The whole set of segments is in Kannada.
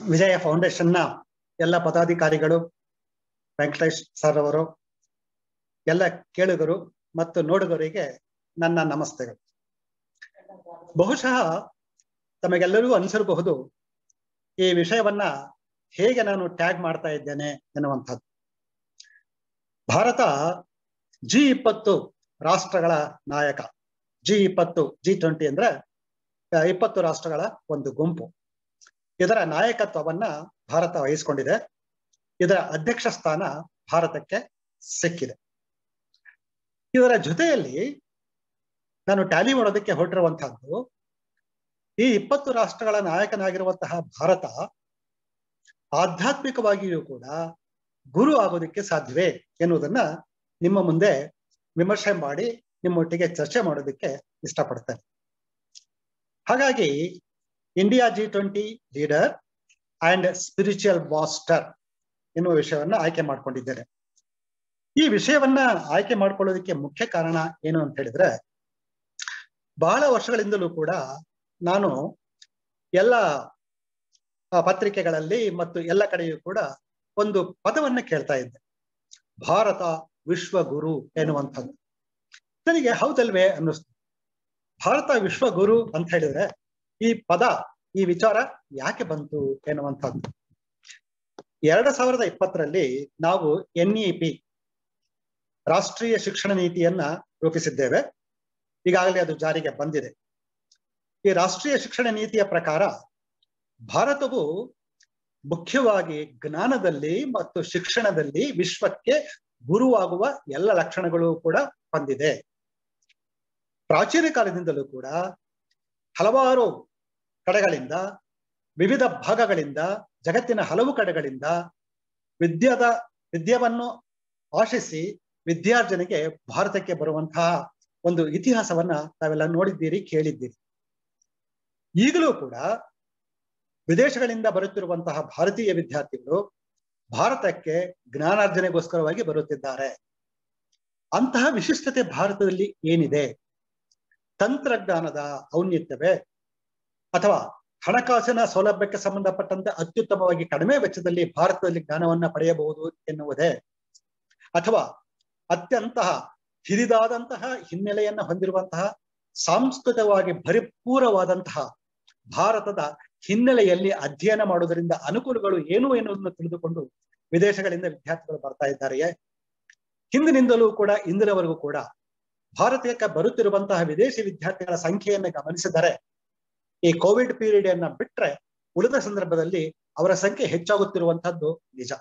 ವಿಜಯ ಫೌಂಡೇಶನ್ನ ಎಲ್ಲ ಪದಾಧಿಕಾರಿಗಳು, ವೆಂಕಟೇಶ್ ಸರ್ ಅವರು, ಎಲ್ಲ ಕೇಳುಗರು ಮತ್ತು ನೋಡುಗರಿಗೆ ನನ್ನ ನಮಸ್ತೆಗಳು. ಬಹುಶಃ ತಮಗೆಲ್ಲರಿಗೂ ಅನಿಸಿರಬಹುದು, ಈ ವಿಷಯವನ್ನ ಹೇಗೆ ನಾನು ಟ್ಯಾಗ್ ಮಾಡ್ತಾ ಇದ್ದೇನೆ ಎನ್ನುವಂಥದ್ದು. ಭಾರತ ಜಿ ಇಪ್ಪತ್ತು ರಾಷ್ಟ್ರಗಳ ನಾಯಕ. ಜಿ ಇಪ್ಪತ್ತು ಜಿ ಟ್ವೆಂಟಿ ಅಂದ್ರೆ, ಇಪ್ಪತ್ತು ರಾಷ್ಟ್ರಗಳ ಒಂದು ಗುಂಪು. ಇದರ ನಾಯಕತ್ವವನ್ನ ಭಾರತ ವಹಿಸಿಕೊಂಡಿದೆ. ಇದರ ಅಧ್ಯಕ್ಷ ಸ್ಥಾನ ಭಾರತಕ್ಕೆ ಸಿಕ್ಕಿದೆ. ಇದರ ಜೊತೆಯಲ್ಲಿ ನಾನು ಟ್ಯಾಲಿ ಮಾಡೋದಕ್ಕೆ ಹೊರಟಿರುವಂತಹದ್ದು, ಈ ಇಪ್ಪತ್ತು ರಾಷ್ಟ್ರಗಳ ನಾಯಕನಾಗಿರುವಂತಹ ಭಾರತ ಆಧ್ಯಾತ್ಮಿಕವಾಗಿಯೂ ಕೂಡ ಗುರು ಆಗೋದಕ್ಕೆ ಸಾಧ್ಯವೇ ಎನ್ನುವುದನ್ನ ನಿಮ್ಮ ಮುಂದೆ ವಿಮರ್ಶೆ ಮಾಡಿ ನಿಮ್ಮೊಟ್ಟಿಗೆ ಚರ್ಚೆ ಮಾಡೋದಕ್ಕೆ ಇಷ್ಟಪಡ್ತೇನೆ. ಹಾಗಾಗಿ India G twenty leader and spiritual master ಎನ್ನುವ ವಿಷಯವನ್ನ ಆಯ್ಕೆ ಮಾಡ್ಕೊಂಡಿದ್ದೇನೆ ಈ ವಿಷಯವನ್ನ ಆಯ್ಕೆ ಮಾಡ್ಕೊಳ್ಳೋದಕ್ಕೆ ಮುಖ್ಯ ಕಾರಣ ಏನು ಅಂತ ಹೇಳಿದ್ರೆ, ಬಹಳ ವರ್ಷಗಳಿಂದಲೂ ಕೂಡ ನಾನು ಎಲ್ಲ ಪತ್ರಿಕೆಗಳಲ್ಲಿ ಮತ್ತು ಎಲ್ಲ ಕಡೆಯೂ ಕೂಡ ಒಂದು ಪದವನ್ನ ಕೇಳ್ತಾ ಇದ್ದೆ. ಭಾರತ ವಿಶ್ವಗುರು ಎನ್ನುವಂಥದ್ದು. ನನಗೆ ಹೌದಲ್ವೇ ಅನ್ನಿಸ್ತು. ಭಾರತ ವಿಶ್ವಗುರು ಅಂತ ಹೇಳಿದ್ರೆ ಈ ಪದ, ಈ ವಿಚಾರ ಯಾಕೆ ಬಂತು ಎನ್ನುವಂಥದ್ದು. ಎರಡ್ ಸಾವಿರದ ಇಪ್ಪತ್ತರಲ್ಲಿ ನಾವು ಎನ್ ಇ ಪಿ, ರಾಷ್ಟ್ರೀಯ ಶಿಕ್ಷಣ ನೀತಿಯನ್ನ ರೂಪಿಸಿದ್ದೇವೆ. ಈಗಾಗಲೇ ಅದು ಜಾರಿಗೆ ಬಂದಿದೆ. ಈ ರಾಷ್ಟ್ರೀಯ ಶಿಕ್ಷಣ ನೀತಿಯ ಪ್ರಕಾರ ಭಾರತವು ಮುಖ್ಯವಾಗಿ ಜ್ಞಾನದಲ್ಲಿ ಮತ್ತು ಶಿಕ್ಷಣದಲ್ಲಿ ವಿಶ್ವಕ್ಕೆ ಗುರುವಾಗುವ ಎಲ್ಲ ಲಕ್ಷಣಗಳು ಕೂಡ ಬಂದಿದೆ. ಪ್ರಾಚೀನ ಕಾಲದಿಂದಲೂ ಕೂಡ ಹಲವಾರು ಕಡೆಗಳಿಂದ, ವಿವಿಧ ಭಾಗಗಳಿಂದ, ಜಗತ್ತಿನ ಹಲವು ಕಡೆಗಳಿಂದ ವಿದ್ಯಾದ, ವಿದ್ಯವನ್ನು ಆಶಿಸಿ ವಿದ್ಯಾರ್ಜನೆಗೆ ಭಾರತಕ್ಕೆ ಬರುವಂತಹ ಒಂದು ಇತಿಹಾಸವನ್ನ ತಾವೆಲ್ಲ ನೋಡಿದ್ದೀರಿ, ಕೇಳಿದ್ದೀರಿ. ಈಗಲೂ ಕೂಡ ವಿದೇಶಗಳಿಂದ ಬರುತ್ತಿರುವಂತಹ ಭಾರತೀಯ ವಿದ್ಯಾರ್ಥಿಗಳು ಭಾರತಕ್ಕೆ ಜ್ಞಾನಾರ್ಜನೆಗೋಸ್ಕರವಾಗಿ ಬರುತ್ತಿದ್ದಾರೆ. ಅಂತಹ ವಿಶಿಷ್ಟತೆ ಭಾರತದಲ್ಲಿ ಏನಿದೆ? ತಂತ್ರಜ್ಞಾನದ ಔನ್ನತ್ಯವೇ ಅಥವಾ ಹಣಕಾಸಿನ ಸೌಲಭ್ಯಕ್ಕೆ ಸಂಬಂಧಪಟ್ಟಂತೆ ಅತ್ಯುತ್ತಮವಾಗಿ ಕಡಿಮೆ ವೆಚ್ಚದಲ್ಲಿ ಭಾರತದಲ್ಲಿ ಜ್ಞಾನವನ್ನ ಪಡೆಯಬಹುದು ಎನ್ನುವುದೇ. ಅಥವಾ ಅತ್ಯಂತ ಹಿರಿದಾದಂತಹ ಹಿನ್ನೆಲೆಯನ್ನ ಹೊಂದಿರುವಂತಹ ಸಾಂಸ್ಕೃತಿಕವಾಗಿ ಪರಿಪೂರವಾದಂತಹ ಭಾರತದ ಹಿನ್ನೆಲೆಯಲ್ಲಿ ಅಧ್ಯಯನ ಮಾಡುವುದರಿಂದ ಅನುಕೂಲಗಳು ಏನು ಎನ್ನುವುದನ್ನು ತಿಳಿದುಕೊಂಡು ವಿದೇಶಗಳಿಂದ ವಿದ್ಯಾರ್ಥಿಗಳು ಬರ್ತಾ ಇದ್ದಾರೆಯೇ ಹಿಂದಿನಿಂದಲೂ ಕೂಡ, ಇಂದಿನವರೆಗೂ ಕೂಡ ಭಾರತಕ್ಕೆ ಬರುತ್ತಿರುವಂತಹ ವಿದೇಶಿ ವಿದ್ಯಾರ್ಥಿಗಳ ಸಂಖ್ಯೆಯನ್ನು ಗಮನಿಸಿದರೆ ಈ ಕೋವಿಡ್ ಪೀರಿಯಡ್ ಅನ್ನ ಬಿಟ್ರೆ ಉಳಿದ ಸಂದರ್ಭದಲ್ಲಿ ಅವರ ಸಂಖ್ಯೆ ಹೆಚ್ಚಾಗುತ್ತಿರುವಂತಹದ್ದು ನಿಜ.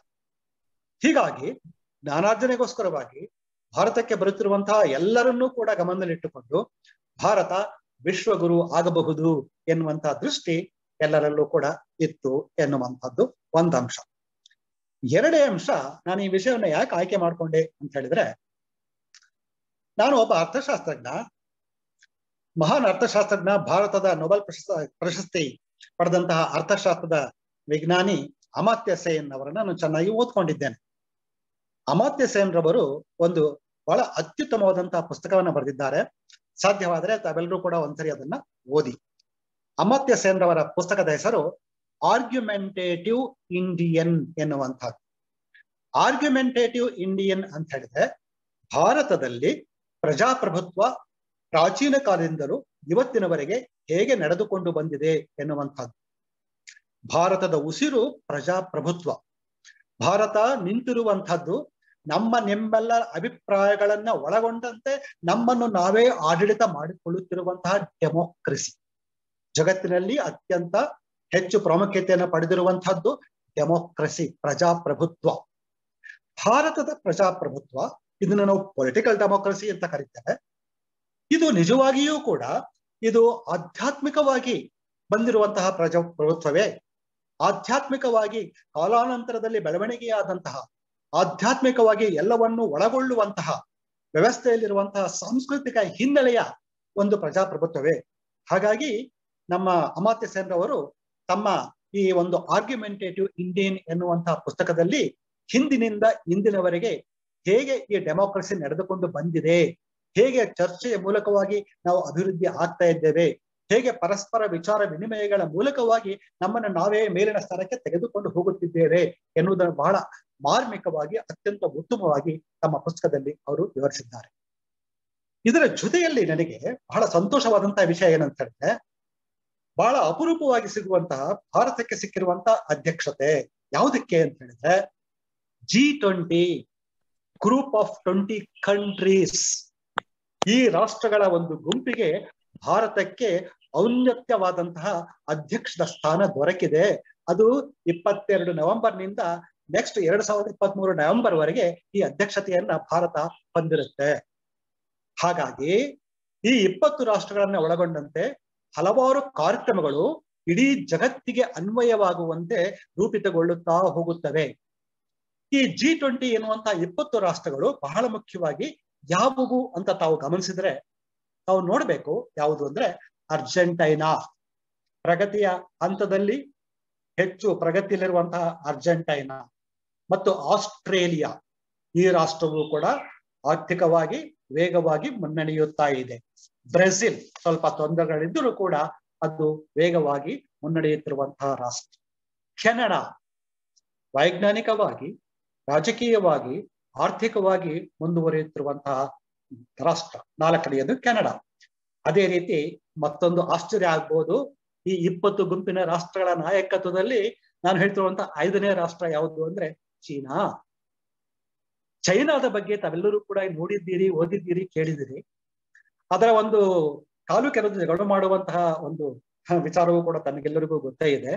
ಹೀಗಾಗಿ ಜ್ಞಾನಾರ್ಜನೆಗೋಸ್ಕರವಾಗಿ ಭಾರತಕ್ಕೆ ಬರುತ್ತಿರುವಂತಹ ಎಲ್ಲರನ್ನೂ ಕೂಡ ಗಮನದಲ್ಲಿಟ್ಟುಕೊಂಡು ಭಾರತ ವಿಶ್ವಗುರು ಆಗಬಹುದು ಎನ್ನುವಂತಹ ದೃಷ್ಟಿ ಎಲ್ಲರಲ್ಲೂ ಕೂಡ ಇತ್ತು ಎನ್ನುವಂಥದ್ದು ಒಂದು ಅಂಶ. ಎರಡೇ ಅಂಶ ನಾನು ಈ ವಿಷಯವನ್ನು ಯಾಕೆ ಆಯ್ಕೆ ಮಾಡ್ಕೊಂಡೆ ಅಂತ ಹೇಳಿದ್ರೆ, ನಾನು ಒಬ್ಬ ಅರ್ಥಶಾಸ್ತ್ರಜ್ಞ. ಮಹಾನ್ ಅರ್ಥಶಾಸ್ತ್ರಜ್ಞ, ಭಾರತದ ನೊಬೆಲ್ ಪ್ರಶಸ್ತಿ ಪ್ರಶಸ್ತಿ ಪಡೆದಂತಹ ಅರ್ಥಶಾಸ್ತ್ರದ ವಿಜ್ಞಾನಿ ಅಮಾತ್ಯ ಸೇನ್ ಅವರನ್ನ ನಾನು ಚೆನ್ನಾಗಿ ಓದ್ಕೊಂಡಿದ್ದೇನೆ. ಅಮಾತ್ಯ ಸೇನ್ ರವರು ಒಂದು ಬಹಳ ಅತ್ಯುತ್ತಮವಾದಂತಹ ಪುಸ್ತಕವನ್ನ ಬರೆದಿದ್ದಾರೆ. ಸಾಧ್ಯವಾದರೆ ತಾವೆಲ್ಲರೂ ಕೂಡ ಒಂದ್ಸರಿ ಅದನ್ನ ಓದಿ. ಅಮಾತ್ಯ ಸೇನ್ ರವರ ಪುಸ್ತಕದ ಹೆಸರು ಆರ್ಗ್ಯುಮೆಂಟೇಟಿವ್ ಇಂಡಿಯನ್ ಎನ್ನುವಂಥದ್ದು. ಆರ್ಗ್ಯುಮೆಂಟೇಟಿವ್ ಇಂಡಿಯನ್ ಅಂತ ಹೇಳಿದ್ರೆ ಭಾರತದಲ್ಲಿ ಪ್ರಜಾಪ್ರಭುತ್ವ ಪ್ರಾಚೀನ ಕಾಲದಿಂದಲೂ ಇವತ್ತಿನವರೆಗೆ ಹೇಗೆ ನಡೆದುಕೊಂಡು ಬಂದಿದೆ ಎನ್ನುವಂಥದ್ದು. ಭಾರತದ ಉಸಿರು ಪ್ರಜಾಪ್ರಭುತ್ವ. ಭಾರತ ನಿಂತಿರುವಂಥದ್ದು ನಮ್ಮ ನಿಮ್ಮೆಲ್ಲ ಅಭಿಪ್ರಾಯಗಳನ್ನ ಒಳಗೊಂಡಂತೆ ನಮ್ಮನ್ನು ನಾವೇ ಆಡಳಿತ ಮಾಡಿಕೊಳ್ಳುತ್ತಿರುವಂತಹ ಡೆಮೋಕ್ರಸಿ. ಜಗತ್ತಿನಲ್ಲಿ ಅತ್ಯಂತ ಹೆಚ್ಚು ಪ್ರಾಮುಖ್ಯತೆಯನ್ನು ಪಡೆದಿರುವಂತಹದ್ದು ಡೆಮೋಕ್ರಸಿ, ಪ್ರಜಾಪ್ರಭುತ್ವ. ಭಾರತದ ಪ್ರಜಾಪ್ರಭುತ್ವ ಇದನ್ನು ನಾವು ಪೊಲಿಟಿಕಲ್ ಡೆಮೋಕ್ರಸಿ ಅಂತ ಕರೀತೇವೆ. ಇದು ನಿಜವಾಗಿಯೂ ಕೂಡ ಇದು ಆಧ್ಯಾತ್ಮಿಕವಾಗಿ ಬಂದಿರುವಂತಹ ಪ್ರಜಾಪ್ರಭುತ್ವವೇ ಆಧ್ಯಾತ್ಮಿಕವಾಗಿ ಕಾಲಾನಂತರದಲ್ಲಿ ಬೆಳವಣಿಗೆಯಾದಂತಹ, ಆಧ್ಯಾತ್ಮಿಕವಾಗಿ ಎಲ್ಲವನ್ನು ಒಳಗೊಳ್ಳುವಂತಹ, ವ್ಯವಸ್ಥೆಯಲ್ಲಿರುವಂತಹ ಸಾಂಸ್ಕೃತಿಕ ಹಿನ್ನೆಲೆಯ ಒಂದು ಪ್ರಜಾಪ್ರಭುತ್ವವೇ. ಹಾಗಾಗಿ ನಮ್ಮ ಅಮಾತ್ಯ ಸೇನ್ ಅವರು ತಮ್ಮ ಈ ಒಂದು ಆರ್ಗ್ಯುಮೆಂಟೇಟಿವ್ ಇಂಡಿಯನ್ ಎನ್ನುವಂತಹ ಪುಸ್ತಕದಲ್ಲಿ ಹಿಂದಿನಿಂದ ಇಂದಿನವರೆಗೆ ಹೇಗೆ ಈ ಡೆಮೋಕ್ರಸಿ ನಡೆದುಕೊಂಡು ಬಂದಿದೆ ಹೇಗೆ ಚರ್ಚೆಯ ಮೂಲಕವಾಗಿ ನಾವು ಅಭಿವೃದ್ಧಿ ಆಗ್ತಾ ಇದ್ದೇವೆ? ಹೇಗೆ ಪರಸ್ಪರ ವಿಚಾರ ವಿನಿಮಯಗಳ ಮೂಲಕವಾಗಿ ನಮ್ಮನ್ನು ನಾವೇ ಮೇಲಿನ ಸ್ಥಳಕ್ಕೆ ತೆಗೆದುಕೊಂಡು ಹೋಗುತ್ತಿದ್ದೇವೆ ಎನ್ನುವುದನ್ನು ಬಹಳ ಮಾರ್ಮಿಕವಾಗಿ, ಅತ್ಯಂತ ಉತ್ತಮವಾಗಿ ತಮ್ಮ ಪುಸ್ತಕದಲ್ಲಿ ಅವರು ವಿವರಿಸಿದ್ದಾರೆ. ಇದರ ಜೊತೆಯಲ್ಲಿ ನನಗೆ ಬಹಳ ಸಂತೋಷವಾದಂತಹ ವಿಷಯ ಏನಂತ ಹೇಳಿದ್ರೆ, ಬಹಳ ಅಪರೂಪವಾಗಿ ಸಿಗುವಂತಹ, ಭಾರತಕ್ಕೆ ಸಿಕ್ಕಿರುವಂತಹ ಅಧ್ಯಕ್ಷತೆ ಯಾವುದಕ್ಕೆ ಅಂತ ಹೇಳಿದ್ರೆ G twenty group of twenty countries ಈ ರಾಷ್ಟ್ರಗಳ ಒಂದು ಗುಂಪಿಗೆ ಭಾರತಕ್ಕೆ ಔನ್ನತ್ಯವಾದಂತಹ ಅಧ್ಯಕ್ಷದ ಸ್ಥಾನ ದೊರಕಿದೆ. ಅದು ಇಪ್ಪತ್ತೆರಡು ನವೆಂಬರ್ನಿಂದ ನೆಕ್ಸ್ಟ್ ಎರಡ್ ಸಾವಿರದ ಇಪ್ಪತ್ತ್ ಮೂರು ನವೆಂಬರ್ ವರೆಗೆ ಈ ಅಧ್ಯಕ್ಷತೆಯನ್ನ ಭಾರತ ಹೊಂದಿರುತ್ತೆ. ಹಾಗಾಗಿ ಈ ಇಪ್ಪತ್ತು ರಾಷ್ಟ್ರಗಳನ್ನ ಒಳಗೊಂಡಂತೆ ಹಲವಾರು ಕಾರ್ಯಕ್ರಮಗಳು ಇಡೀ ಜಗತ್ತಿಗೆ ಅನ್ವಯವಾಗುವಂತೆ ರೂಪಿತಗೊಳ್ಳುತ್ತಾ ಹೋಗುತ್ತವೆ. ಈ ಜಿ ಟ್ವೆಂಟಿ ಎನ್ನುವಂತಹ ಇಪ್ಪತ್ತು ರಾಷ್ಟ್ರಗಳು ಬಹಳ ಮುಖ್ಯವಾಗಿ ಯಾವುವು ಅಂತ ತಾವು ಗಮನಿಸಿದ್ರೆ, ತಾವು ನೋಡ್ಬೇಕು ಯಾವುದು ಅಂದ್ರೆ ಅರ್ಜೆಂಟೈನಾ. ಪ್ರಗತಿಯ ಹಂತದಲ್ಲಿ ಹೆಚ್ಚು ಪ್ರಗತಿಯಲ್ಲಿರುವಂತಹ ಅರ್ಜೆಂಟೈನಾ ಮತ್ತು ಆಸ್ಟ್ರೇಲಿಯಾ. ಈ ರಾಷ್ಟ್ರವು ಕೂಡ ಆರ್ಥಿಕವಾಗಿ ವೇಗವಾಗಿ ಮುನ್ನಡೆಯುತ್ತಾ ಇದೆ. ಬ್ರೆಜಿಲ್ ಸ್ವಲ್ಪ ತೊಂದರೆಗಳಿದ್ದರೂ ಕೂಡ ಅದು ವೇಗವಾಗಿ ಮುನ್ನಡೆಯುತ್ತಿರುವಂತಹ ರಾಷ್ಟ್ರ. ಕೆನಡಾ ವೈಜ್ಞಾನಿಕವಾಗಿ, ರಾಜಕೀಯವಾಗಿ ಆರ್ಥಿಕವಾಗಿ ಮುಂದುವರಿಯುತ್ತಿರುವಂತಹ ರಾಷ್ಟ್ರ, ನಾಲ್ಕನೆಯದು ಕೆನಡಾ. ಅದೇ ರೀತಿ ಮತ್ತೊಂದು ಆಶ್ಚರ್ಯ ಆಗ್ಬೋದು. ಈ ಇಪ್ಪತ್ತು ಗುಂಪಿನ ರಾಷ್ಟ್ರಗಳ ನಾಯಕತ್ವದಲ್ಲಿ ನಾನು ಹೇಳ್ತಿರುವಂತಹ ಐದನೇ ರಾಷ್ಟ್ರ ಯಾವುದು ಅಂದ್ರೆ ಚೀನಾ. ಚೈನಾದ ಬಗ್ಗೆ ತಾವೆಲ್ಲರೂ ಕೂಡ ನೋಡಿದ್ದೀರಿ, ಓದಿದ್ದೀರಿ ಕೇಳಿದಿರಿ ಅದರ ಒಂದು ಕಾಲು ಕೆರೆದು ಜಗಳ ಮಾಡುವಂತಹ ಒಂದು ವಿಚಾರವೂ ಕೂಡ ತನಗೆಲ್ಲರಿಗೂ ಗೊತ್ತೇ ಇದೆ.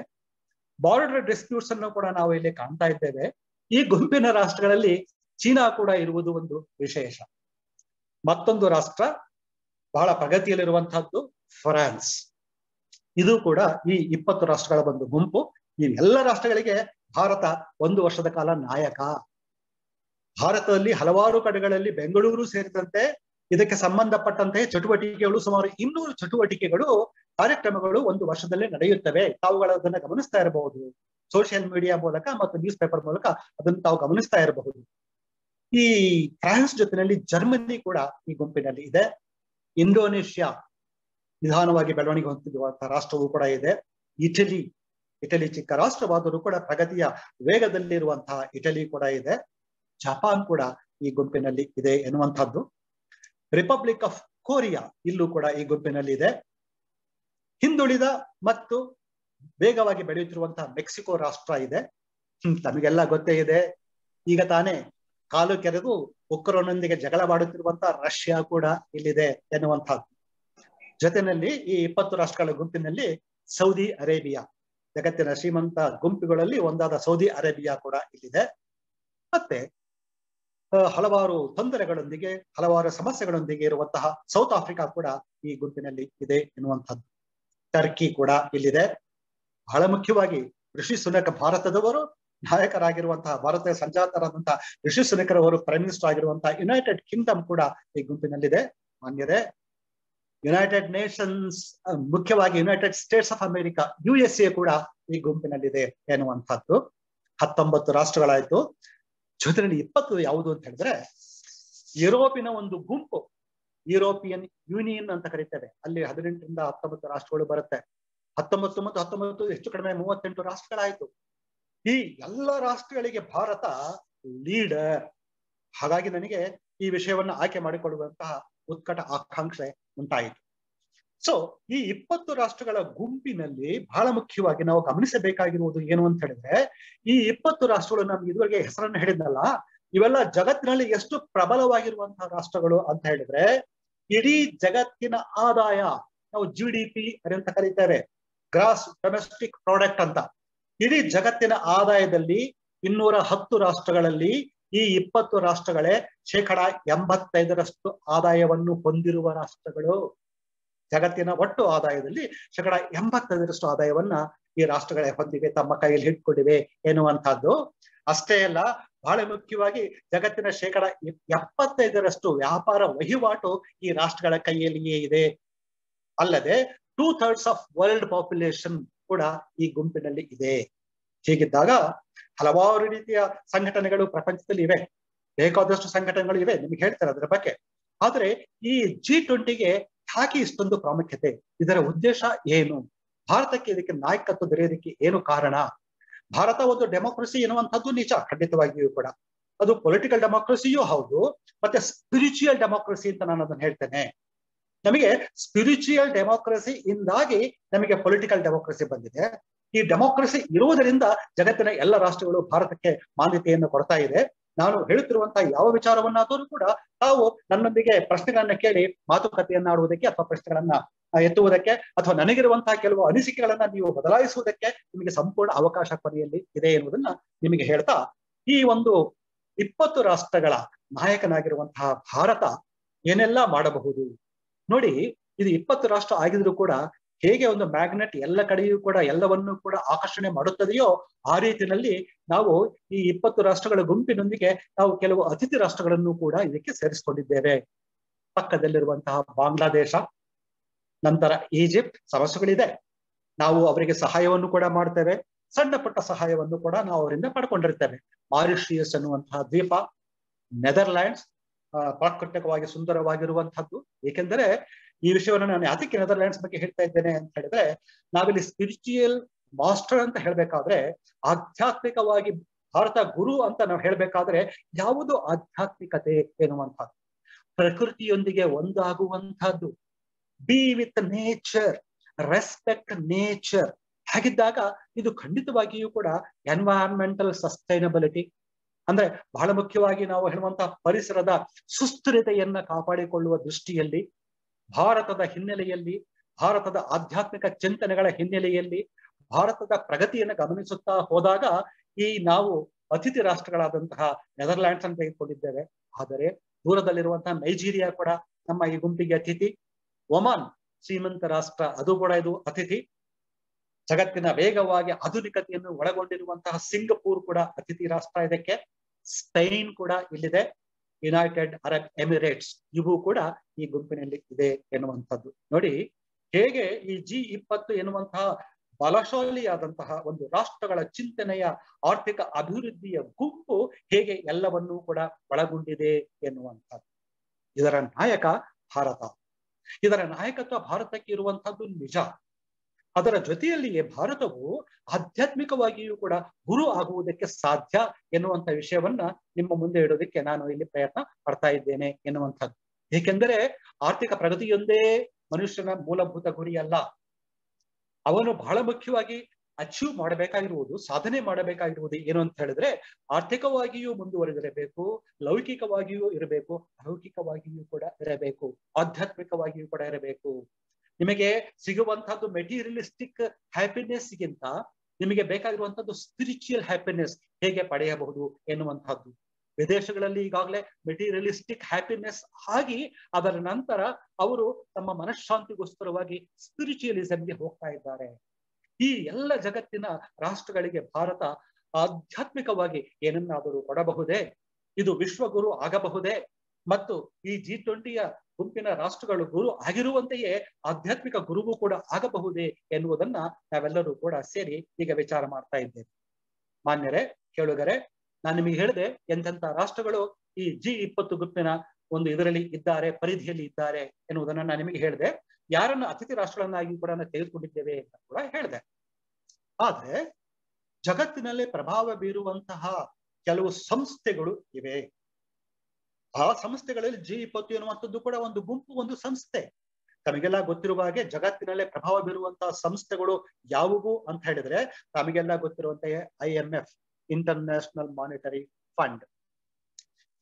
ಬಾರ್ಡರ್ ಡಿಸ್ಪ್ಯೂಟ್ಸ್ ಅನ್ನು ಕೂಡ ನಾವು ಇಲ್ಲಿ ಕಾಣ್ತಾ ಇದ್ದೇವೆ. ಈ ಗುಂಪಿನ ರಾಷ್ಟ್ರಗಳಲ್ಲಿ ಚೀನಾ ಕೂಡ ಇರುವುದು ಒಂದು ವಿಶೇಷ. ಮತ್ತೊಂದು ರಾಷ್ಟ್ರ ಬಹಳ ಪ್ರಗತಿಯಲ್ಲಿರುವಂತಹದ್ದು ಫ್ರಾನ್ಸ್. ಇದು ಕೂಡ ಈ ಇಪ್ಪತ್ತು ರಾಷ್ಟ್ರಗಳ ಒಂದು ಗುಂಪು. ಈ ಎಲ್ಲ ರಾಷ್ಟ್ರಗಳಿಗೆ ಭಾರತ ಒಂದು ವರ್ಷದ ಕಾಲ ನಾಯಕ. ಭಾರತದಲ್ಲಿ ಹಲವಾರು ಕಡೆಗಳಲ್ಲಿ ಬೆಂಗಳೂರು ಸೇರಿದಂತೆ ಇದಕ್ಕೆ ಸಂಬಂಧಪಟ್ಟಂತೆ ಚಟುವಟಿಕೆಗಳು ಸುಮಾರು ಇನ್ನೂರು ಚಟುವಟಿಕೆಗಳು, ಕಾರ್ಯಕ್ರಮಗಳು ಒಂದು ವರ್ಷದಲ್ಲೇ ನಡೆಯುತ್ತವೆ. ತಾವುಗಳನ್ನ ಗಮನಿಸ್ತಾ ಇರಬಹುದು. ಸೋಷಿಯಲ್ ಮೀಡಿಯಾ ಮೂಲಕ ಮತ್ತು ನ್ಯೂಸ್ ಪೇಪರ್ ಮೂಲಕ ಅದನ್ನು ತಾವು ಗಮನಿಸ್ತಾ ಇರಬಹುದು. ಈ ಫ್ರಾನ್ಸ್ ಜೊತೆಯಲ್ಲಿ ಜರ್ಮನಿ ಕೂಡ ಈ ಗುಂಪಿನಲ್ಲಿ ಇದೆ. ಇಂಡೋನೇಷ್ಯಾ ನಿಧಾನವಾಗಿ ಬೆಳವಣಿಗೆ ಹೊಂದಿರುವಂತಹ ರಾಷ್ಟ್ರವೂ ಕೂಡ ಇದೆ. ಇಟಲಿ ಇಟಲಿ ಚಿಕ್ಕ ರಾಷ್ಟ್ರವಾದರೂ ಕೂಡ ಪ್ರಗತಿಯ ವೇಗದಲ್ಲಿರುವಂತಹ ಇಟಲಿ ಕೂಡ ಇದೆ. ಜಪಾನ್ ಕೂಡ ಈ ಗುಂಪಿನಲ್ಲಿ ಇದೆ ಎನ್ನುವಂತಹದ್ದು ರಿಪಬ್ಲಿಕ್ ಆಫ್ ಕೊರಿಯಾ ಇಲ್ಲೂ ಕೂಡ ಈ ಗುಂಪಿನಲ್ಲಿ ಇದೆ. ಹಿಂದುಳಿದ ಮತ್ತು ವೇಗವಾಗಿ ಬೆಳೆಯುತ್ತಿರುವಂತಹ ಮೆಕ್ಸಿಕೋ ರಾಷ್ಟ್ರ ಇದೆ. ತಮಗೆಲ್ಲ ಗೊತ್ತೇ ಇದೆ. ಈಗ ತಾನೇ ಕಾಲು ಕೆರೆದು ಉಕ್ರೇನ್ನೊಂದಿಗೆ ಜಗಳವಾಡುತ್ತಿರುವಂತಹ ರಷ್ಯಾ ಕೂಡ ಇಲ್ಲಿದೆ ಎನ್ನುವಂತಹದ್ದು ಜೊತೆನಲ್ಲಿ ಈ ಇಪ್ಪತ್ತು ರಾಷ್ಟ್ರಗಳ ಗುಂಪಿನಲ್ಲಿ ಸೌದಿ ಅರೇಬಿಯಾ, ಜಗತ್ತಿನ ಶ್ರೀಮಂತ ಗುಂಪುಗಳಲ್ಲಿ ಒಂದಾದ ಸೌದಿ ಅರೇಬಿಯಾ ಕೂಡ ಇಲ್ಲಿದೆ. ಮತ್ತೆ ಹಲವಾರು ತೊಂದರೆಗಳೊಂದಿಗೆ, ಹಲವಾರು ಸಮಸ್ಯೆಗಳೊಂದಿಗೆ ಇರುವಂತಹ ಸೌತ್ ಆಫ್ರಿಕಾ ಕೂಡ ಈ ಗುಂಪಿನಲ್ಲಿ ಇದೆ ಎನ್ನುವಂಥದ್ದು. ಟರ್ಕಿ ಕೂಡ ಇಲ್ಲಿದೆ. ಬಹಳ ಮುಖ್ಯವಾಗಿ ಋಷಿ ಸುನಕ ಭಾರತದವರು ನಾಯಕರಾಗಿರುವಂತಹ ಭಾರತದ ಸಂಜಾತರಾದಂತಹ ಋಷಿ ಅವರು ಪ್ರೈಮ್ ಮಿನಿಸ್ಟರ್ ಆಗಿರುವಂತಹ ಯುನೈಟೆಡ್ ಕಿಂಗ್ಡಮ್ ಕೂಡ ಈ ಗುಂಪಿನಲ್ಲಿದೆ. ಮಾನ್ಯರೇ ಯುನೈಟೆಡ್ ನೇಷನ್ಸ್ ಮುಖ್ಯವಾಗಿ United States of America U S A ಕೂಡ ಈ ಗುಂಪಿನಲ್ಲಿದೆ ಎನ್ನುವಂತಹದ್ದು ಹತ್ತೊಂಬತ್ತು ರಾಷ್ಟ್ರಗಳಾಯ್ತು. ಜೊತೆಯಲ್ಲಿ ಇಪ್ಪತ್ತು ಯಾವುದು ಅಂತ ಹೇಳಿದ್ರೆ, ಯುರೋಪಿನ ಒಂದು ಗುಂಪು ಯುರೋಪಿಯನ್ ಯೂನಿಯನ್ ಅಂತ ಕರೀತೇವೆ. ಅಲ್ಲಿ ಹದಿನೆಂಟರಿಂದ ಹತ್ತೊಂಬತ್ತು ರಾಷ್ಟ್ರಗಳು ಬರುತ್ತೆ. ಹತ್ತೊಂಬತ್ತು ಮತ್ತು ಹತ್ತೊಂಬತ್ತು, ಹೆಚ್ಚು ಕಡಿಮೆ ಮೂವತ್ತೆಂಟು ರಾಷ್ಟ್ರಗಳಾಯ್ತು. ಈ ಎಲ್ಲ ರಾಷ್ಟ್ರಗಳಿಗೆ ಭಾರತ ಲೀಡರ್ ಹಾಗಾಗಿ ನನಗೆ ಈ ವಿಷಯವನ್ನ ಆಯ್ಕೆ ಮಾಡಿಕೊಳ್ಳುವಂತಹ ಉತ್ಕಟ ಆಕಾಂಕ್ಷೆ ಉಂಟಾಯಿತು. ಸೊ ಈ ಇಪ್ಪತ್ತು ರಾಷ್ಟ್ರಗಳ ಗುಂಪಿನಲ್ಲಿ ಬಹಳ ಮುಖ್ಯವಾಗಿ ನಾವು ಗಮನಿಸಬೇಕಾಗಿರುವುದು ಏನು ಅಂತ ಹೇಳಿದ್ರೆ, ಈ ಇಪ್ಪತ್ತು ರಾಷ್ಟ್ರಗಳು ನಮ್ಗೆ ಇದುವರೆಗೆ ಹೆಸರನ್ನು ಹೇಳಿದ್ನಲ್ಲ, ಇವೆಲ್ಲ ಜಗತ್ತಿನಲ್ಲಿ ಎಷ್ಟು ಪ್ರಬಲವಾಗಿರುವಂತಹ ರಾಷ್ಟ್ರಗಳು ಅಂತ ಹೇಳಿದ್ರೆ, ಇಡೀ ಜಗತ್ತಿನ ಆದಾಯ ನಾವು ಜಿ ಡಿ ಪಿ ಅಂತ ಕರೀತಾರೆ. ಗ್ರಾಸ್ ಡೊಮೆಸ್ಟಿಕ್ ಪ್ರಾಡಕ್ಟ್ ಅಂತ. ಇಡೀ ಜಗತ್ತಿನ ಆದಾಯದಲ್ಲಿ ಇನ್ನೂರ ಹತ್ತು ರಾಷ್ಟ್ರಗಳಲ್ಲಿ ಈ ಇಪ್ಪತ್ತು ರಾಷ್ಟ್ರಗಳೇ ಶೇಕಡ ಎಂಬತ್ತೈದರಷ್ಟು ಆದಾಯವನ್ನು ಹೊಂದಿರುವ ರಾಷ್ಟ್ರಗಳು. ಜಗತ್ತಿನ ಒಟ್ಟು ಆದಾಯದಲ್ಲಿ ಶೇಕಡ ಎಂಬತ್ತೈದರಷ್ಟು ಆದಾಯವನ್ನ ಈ ರಾಷ್ಟ್ರಗಳೇ ಹೊಂದಿವೆ, ತಮ್ಮ ಕೈಯಲ್ಲಿ ಇಟ್ಕೊಂಡಿವೆ ಎನ್ನುವಂತಹದ್ದು ಅಷ್ಟೇ ಅಲ್ಲ, ಬಹಳ ಮುಖ್ಯವಾಗಿ ಜಗತ್ತಿನ ಶೇಕಡ ಎಪ್ಪತ್ತೈದರಷ್ಟು ವ್ಯಾಪಾರ ವಹಿವಾಟು ಈ ರಾಷ್ಟ್ರಗಳ ಕೈಯಲ್ಲಿಯೇ ಇದೆ. ಅಲ್ಲದೆ two thirds of world population ಕೂಡ ಈ ಗುಂಪಿನಲ್ಲಿ ಇದೆ. ಹೀಗಿದ್ದಾಗ ಹಲವಾರು ರೀತಿಯ ಸಂಘಟನೆಗಳು ಪ್ರಪಂಚದಲ್ಲಿ ಇವೆ. ಬೇಕಾದಷ್ಟು ಸಂಘಟನೆಗಳು ಇವೆ. ನಿಮ್ಗೆ ಹೇಳ್ತಾರೆ ಅದರ ಬಗ್ಗೆ. ಆದ್ರೆ ಈ ಜಿ ಟ್ವೆಂಟಿಗೆ ಯಾಕೆ ಇಷ್ಟೊಂದು ಪ್ರಾಮುಖ್ಯತೆ? ಇದರ ಉದ್ದೇಶ ಏನು? ಭಾರತಕ್ಕೆ ಇದಕ್ಕೆ ನಾಯಕತ್ವ ದೊರೆಯೋದಕ್ಕೆ ಏನು ಕಾರಣ? ಭಾರತ ಒಂದು ಡೆಮೋಕ್ರಸಿ ಎನ್ನುವಂಥದ್ದು ನಿಜ, ಖಂಡಿತವಾಗಿಯೂ ಕೂಡ. ಅದು ಪೊಲಿಟಿಕಲ್ ಡೆಮೋಕ್ರಸಿಯೂ ಹೌದು, ಮತ್ತೆ ಸ್ಪಿರಿಚುಯಲ್ ಡೆಮೋಕ್ರಸಿ ಅಂತ ನಾನು ಅದನ್ನ ಹೇಳ್ತೇನೆ. ನಮಗೆ ಸ್ಪಿರಿಚುಯಲ್ ಡೆಮೋಕ್ರಸಿ ಇಂದಾಗಿ ನಮಗೆ ಪೊಲಿಟಿಕಲ್ ಡೆಮೋಕ್ರಸಿ ಬಂದಿದೆ. ಈ ಡೆಮೋಕ್ರಸಿ ಇರುವುದರಿಂದ ಜಗತ್ತಿನ ಎಲ್ಲ ರಾಷ್ಟ್ರಗಳು ಭಾರತಕ್ಕೆ ಮಾನ್ಯತೆಯನ್ನು ಕೊಡ್ತಾ ಇದೆ. ನಾನು ಹೇಳುತ್ತಿರುವಂತಹ ಯಾವ ವಿಚಾರವನ್ನಾದರೂ ಕೂಡ ತಾವು ನನ್ನೊಂದಿಗೆ ಪ್ರಶ್ನೆಗಳನ್ನ ಕೇಳಿ ಮಾತುಕತೆಯನ್ನಾಡುವುದಕ್ಕೆ ಅಥವಾ ಪ್ರಶ್ನೆಗಳನ್ನ ಎತ್ತುವುದಕ್ಕೆ ಅಥವಾ ನನಗಿರುವಂತಹ ಕೆಲವು ಅನಿಸಿಕೆಗಳನ್ನ ನೀವು ಬದಲಾಯಿಸುವುದಕ್ಕೆ ನಿಮಗೆ ಸಂಪೂರ್ಣ ಅವಕಾಶ ಕೊನೆಯಲ್ಲಿ ಇದೆ ಎನ್ನುವುದನ್ನ ನಿಮಗೆ ಹೇಳ್ತಾ ಈ ಒಂದು ಇಪ್ಪತ್ತು ರಾಷ್ಟ್ರಗಳ ನಾಯಕನಾಗಿರುವಂತಹ ಭಾರತ ಏನೆಲ್ಲ ಮಾಡಬಹುದು? ನೋಡಿ, ಇದು ಇಪ್ಪತ್ತು ರಾಷ್ಟ್ರ ಆಗಿದ್ರು ಕೂಡ ಹೇಗೆ ಒಂದು ಮ್ಯಾಗ್ನೆಟ್ ಎಲ್ಲ ಕಡೆಯೂ ಕೂಡ, ಎಲ್ಲವನ್ನೂ ಕೂಡ ಆಕರ್ಷಣೆ ಮಾಡುತ್ತದೆಯೋ ಆ ರೀತಿಯಲ್ಲಿ ನಾವು ಈ ಇಪ್ಪತ್ತು ರಾಷ್ಟ್ರಗಳ ಗುಂಪಿನೊಂದಿಗೆ ನಾವು ಕೆಲವು ಅತಿಥಿ ರಾಷ್ಟ್ರಗಳನ್ನು ಕೂಡ ಇದಕ್ಕೆ ಸೇರಿಸಿಕೊಂಡಿದ್ದೇವೆ. ಪಕ್ಕದಲ್ಲಿರುವಂತಹ ಬಾಂಗ್ಲಾದೇಶ, ನಂತರ ಈಜಿಪ್ಟ್, ಸಮಸ್ಯೆಗಳಿದೆ. ನಾವು ಅವರಿಗೆ ಸಹಾಯವನ್ನು ಕೂಡ ಮಾಡ್ತೇವೆ. ಸಣ್ಣ ಪುಟ್ಟ ಸಹಾಯವನ್ನು ಕೂಡ ನಾವು ಅವರಿಂದ ಪಡ್ಕೊಂಡಿರ್ತೇವೆ. ಮಾರಿಷಿಯಸ್ ಅನ್ನುವಂತಹ ದ್ವೀಪ, ನೆದರ್ಲ್ಯಾಂಡ್ಸ್ ಪ್ರಾಕೃತಿಕವಾಗಿ ಸುಂದರವಾಗಿರುವಂತಹದ್ದು ಏಕೆಂದರೆ ಈ ವಿಷಯವನ್ನು ನಾನು ಯಾತಕ್ಕೆ ನೆದರ್ಲ್ಯಾಂಡ್ಸ್ ಬಗ್ಗೆ ಹೇಳ್ತಾ ಇದ್ದೇನೆ ಅಂತ ಹೇಳಿದ್ರೆ, ನಾವಿಲ್ಲಿ ಸ್ಪಿರಿಚುಯಲ್ ಮಾಸ್ಟರ್ ಅಂತ ಹೇಳ್ಬೇಕಾದ್ರೆ, ಆಧ್ಯಾತ್ಮಿಕವಾಗಿ ಭಾರತ ಗುರು ಅಂತ ನಾವು ಹೇಳ್ಬೇಕಾದ್ರೆ ಯಾವುದು ಆಧ್ಯಾತ್ಮಿಕತೆ ಎನ್ನುವಂತಹದ್ದು ಪ್ರಕೃತಿಯೊಂದಿಗೆ ಒಂದಾಗುವಂತಹದ್ದು be with nature respect nature ಹಾಗಿದ್ದಾಗ ಇದು ಖಂಡಿತವಾಗಿಯೂ ಕೂಡ ಎನ್ವೈರನ್ಮೆಂಟಲ್ ಸಸ್ಟೈನಬಿಲಿಟಿ ಅಂದ್ರೆ ಬಹಳ ಮುಖ್ಯವಾಗಿ ನಾವು ಹೇಳುವಂತಹ ಪರಿಸರದ ಸುಸ್ಥಿರತೆಯನ್ನ ಕಾಪಾಡಿಕೊಳ್ಳುವ ದೃಷ್ಟಿಯಲ್ಲಿ, ಭಾರತದ ಹಿನ್ನೆಲೆಯಲ್ಲಿ, ಭಾರತದ ಆಧ್ಯಾತ್ಮಿಕ ಚಿಂತನೆಗಳ ಹಿನ್ನೆಲೆಯಲ್ಲಿ, ಭಾರತದ ಪ್ರಗತಿಯನ್ನು ಗಮನಿಸುತ್ತಾ ಹೋದಾಗ ಈ ನಾವು ಅತಿಥಿ ರಾಷ್ಟ್ರಗಳಾದಂತಹ ನೆದರ್ಲ್ಯಾಂಡ್ಸ್ ಅನ್ನು ತೆಗೆದುಕೊಂಡಿದ್ದೇವೆ ಆದರೆ ದೂರದಲ್ಲಿರುವಂತಹ ನೈಜೀರಿಯಾ ಕೂಡ ನಮ್ಮ ಈ ಗುಂಪಿಗೆ ಅತಿಥಿ. ಒಮಾನ್ ಶ್ರೀಮಂತ ರಾಷ್ಟ್ರ, ಅದು ಕೂಡ ಇದು ಅತಿಥಿ. ಜಗತ್ತಿನ ವೇಗವಾಗಿ ಆಧುನಿಕತೆಯನ್ನು ಒಳಗೊಂಡಿರುವಂತಹ ಸಿಂಗಪೂರ್ ಕೂಡ ಅತಿಥಿ ರಾಷ್ಟ್ರ ಇದಕ್ಕೆ. ಸ್ಪೈನ್ ಕೂಡ ಇಲ್ಲಿದೆ. ಯುನೈಟೆಡ್ ಅರಬ್ ಎಮಿರೇಟ್ಸ್ ಇವು ಕೂಡ ಈ ಗುಂಪಿನಲ್ಲಿ ಇದೆ ಎನ್ನುವಂಥದ್ದು. ನೋಡಿ, ಹೇಗೆ ಈ ಜಿ ಇಪ್ಪತ್ತು ಎನ್ನುವಂತಹ ಬಲಶಾಲಿಯಾದಂತಹ ಒಂದು ರಾಷ್ಟ್ರಗಳ ಚಿಂತನೆಯ ಆರ್ಥಿಕ ಅಭಿವೃದ್ಧಿಯ ಗುಂಪು ಹೇಗೆ ಎಲ್ಲವನ್ನೂ ಕೂಡ ಒಳಗೊಂಡಿದೆ ಎನ್ನುವಂಥದ್ದು. ಇದರ ನಾಯಕ ಭಾರತ. ಇದರ ನಾಯಕತ್ವ ಭಾರತಕ್ಕೆ ಇರುವಂತಹದ್ದು ನಿಜ. ಅದರ ಜೊತೆಯಲ್ಲಿಯೇ ಭಾರತವು ಆಧ್ಯಾತ್ಮಿಕವಾಗಿಯೂ ಕೂಡ ಗುರು ಆಗುವುದಕ್ಕೆ ಸಾಧ್ಯ ಎನ್ನುವಂತ ವಿಷಯವನ್ನ ನಿಮ್ಮ ಮುಂದೆ ಇಡೋದಕ್ಕೆ ನಾನು ಇಲ್ಲಿ ಪ್ರಯತ್ನ ಪಡ್ತಾ ಇದ್ದೇನೆ ಎನ್ನುವಂಥದ್ದು. ಏಕೆಂದರೆ ಆರ್ಥಿಕ ಪ್ರಗತಿಯೊಂದೇ ಮನುಷ್ಯನ ಮೂಲಭೂತ ಗುರಿಯಲ್ಲ. ಅವನು ಬಹಳ ಮುಖ್ಯವಾಗಿ ಅಚೀವ್ ಮಾಡಬೇಕಾಗಿರುವುದು, ಸಾಧನೆ ಮಾಡಬೇಕಾಗಿರುವುದು ಏನು ಅಂತ ಹೇಳಿದ್ರೆ ಆರ್ಥಿಕವಾಗಿಯೂ ಮುಂದುವರೆದಿರಬೇಕು, ಲೌಕಿಕವಾಗಿಯೂ ಇರಬೇಕು ಲೌಕಿಕವಾಗಿಯೂ ಕೂಡ ಇರಬೇಕು, ಆಧ್ಯಾತ್ಮಿಕವಾಗಿಯೂ ಕೂಡ ಇರಬೇಕು. ನಿಮಗೆ ಸಿಗುವಂತಹದ್ದು ಮೆಟೀರಿಯಲಿಸ್ಟಿಕ್ ಹ್ಯಾಪಿನೆಸ್ಗಿಂತ ನಿಮಗೆ ಬೇಕಾಗಿರುವಂತಹದ್ದು ಸ್ಪಿರಿಚುಯಲ್ ಹ್ಯಾಪಿನೆಸ್ ಹೇಗೆ ಪಡೆಯಬಹುದು ಎನ್ನುವಂತಹದ್ದು ವಿದೇಶಗಳಲ್ಲಿ ಈಗಾಗಲೇ ಮೆಟೀರಿಯಲಿಸ್ಟಿಕ್ ಹ್ಯಾಪಿನೆಸ್ ಆಗಿ ಅದರ ನಂತರ ಅವರು ತಮ್ಮ ಮನಃಶಾಂತಿಗೋಸ್ಕರವಾಗಿ ಸ್ಪಿರಿಚುಯಲಿಸಂಗೆ ಹೋಗ್ತಾ ಇದ್ದಾರೆ. ಈ ಎಲ್ಲ ಜಗತ್ತಿನ ರಾಷ್ಟ್ರಗಳಿಗೆ ಭಾರತ ಆಧ್ಯಾತ್ಮಿಕವಾಗಿ ಏನನ್ನಾದರೂ ಕೊಡಬಹುದೇ? ಇದು ವಿಶ್ವಗುರು ಆಗಬಹುದೇ? ಮತ್ತು ಈ ಜಿ ಟ್ವೆಂಟಿಯ ಗುಂಪಿನ ರಾಷ್ಟ್ರಗಳು ಗುರು ಆಗಿರುವಂತೆಯೇ ಆಧ್ಯಾತ್ಮಿಕ ಗುರುವು ಕೂಡ ಆಗಬಹುದೇ ಎನ್ನುವುದನ್ನ ನಾವೆಲ್ಲರೂ ಕೂಡ ಸೇರಿ ಈಗ ವಿಚಾರ ಮಾಡ್ತಾ ಇದ್ದೇವೆ. ಮಾನ್ಯರೇ, ಕೇಳುಗರೆ, ನಾನು ನಿಮಗೆ ಹೇಳಿದೆ ಎಂತೆಂಥ ರಾಷ್ಟ್ರಗಳು ಈ ಜಿ ಇಪ್ಪತ್ತು ಗುಂಪಿನ ಒಂದು ಇದರಲ್ಲಿ ಇದ್ದಾರೆ, ಪರಿಧಿಯಲ್ಲಿ ಇದ್ದಾರೆ ಎನ್ನುವುದನ್ನ ನಾನು ನಿಮಗೆ ಹೇಳಿದೆ. ಯಾರನ್ನ ಅತಿಥಿ ರಾಷ್ಟ್ರಗಳನ್ನಾಗಿ ಕೂಡ ತೆಗೆದುಕೊಂಡಿದ್ದೇವೆ ಅಂತ ಕೂಡ ಹೇಳಿದೆ. ಆದ್ರೆ ಜಗತ್ತಿನಲ್ಲಿ ಪ್ರಭಾವ ಬೀರುವಂತಹ ಕೆಲವು ಸಂಸ್ಥೆಗಳು ಇವೆ. ಆ ಸಂಸ್ಥೆಗಳಲ್ಲಿ ಜಿ ಇಪ್ಪತ್ತು ಎನ್ನುವಂಥದ್ದು ಕೂಡ ಒಂದು ಗುಂಪು, ಒಂದು ಸಂಸ್ಥೆ. ತಮಗೆಲ್ಲ ಗೊತ್ತಿರುವ ಹಾಗೆ ಜಗತ್ತಿನಲ್ಲೇ ಪ್ರಭಾವ ಬೀರುವಂತಹ ಸಂಸ್ಥೆಗಳು ಯಾವುವು ಅಂತ ಹೇಳಿದ್ರೆ ತಮಗೆಲ್ಲ ಗೊತ್ತಿರುವಂತಹ I M F International Monetary Fund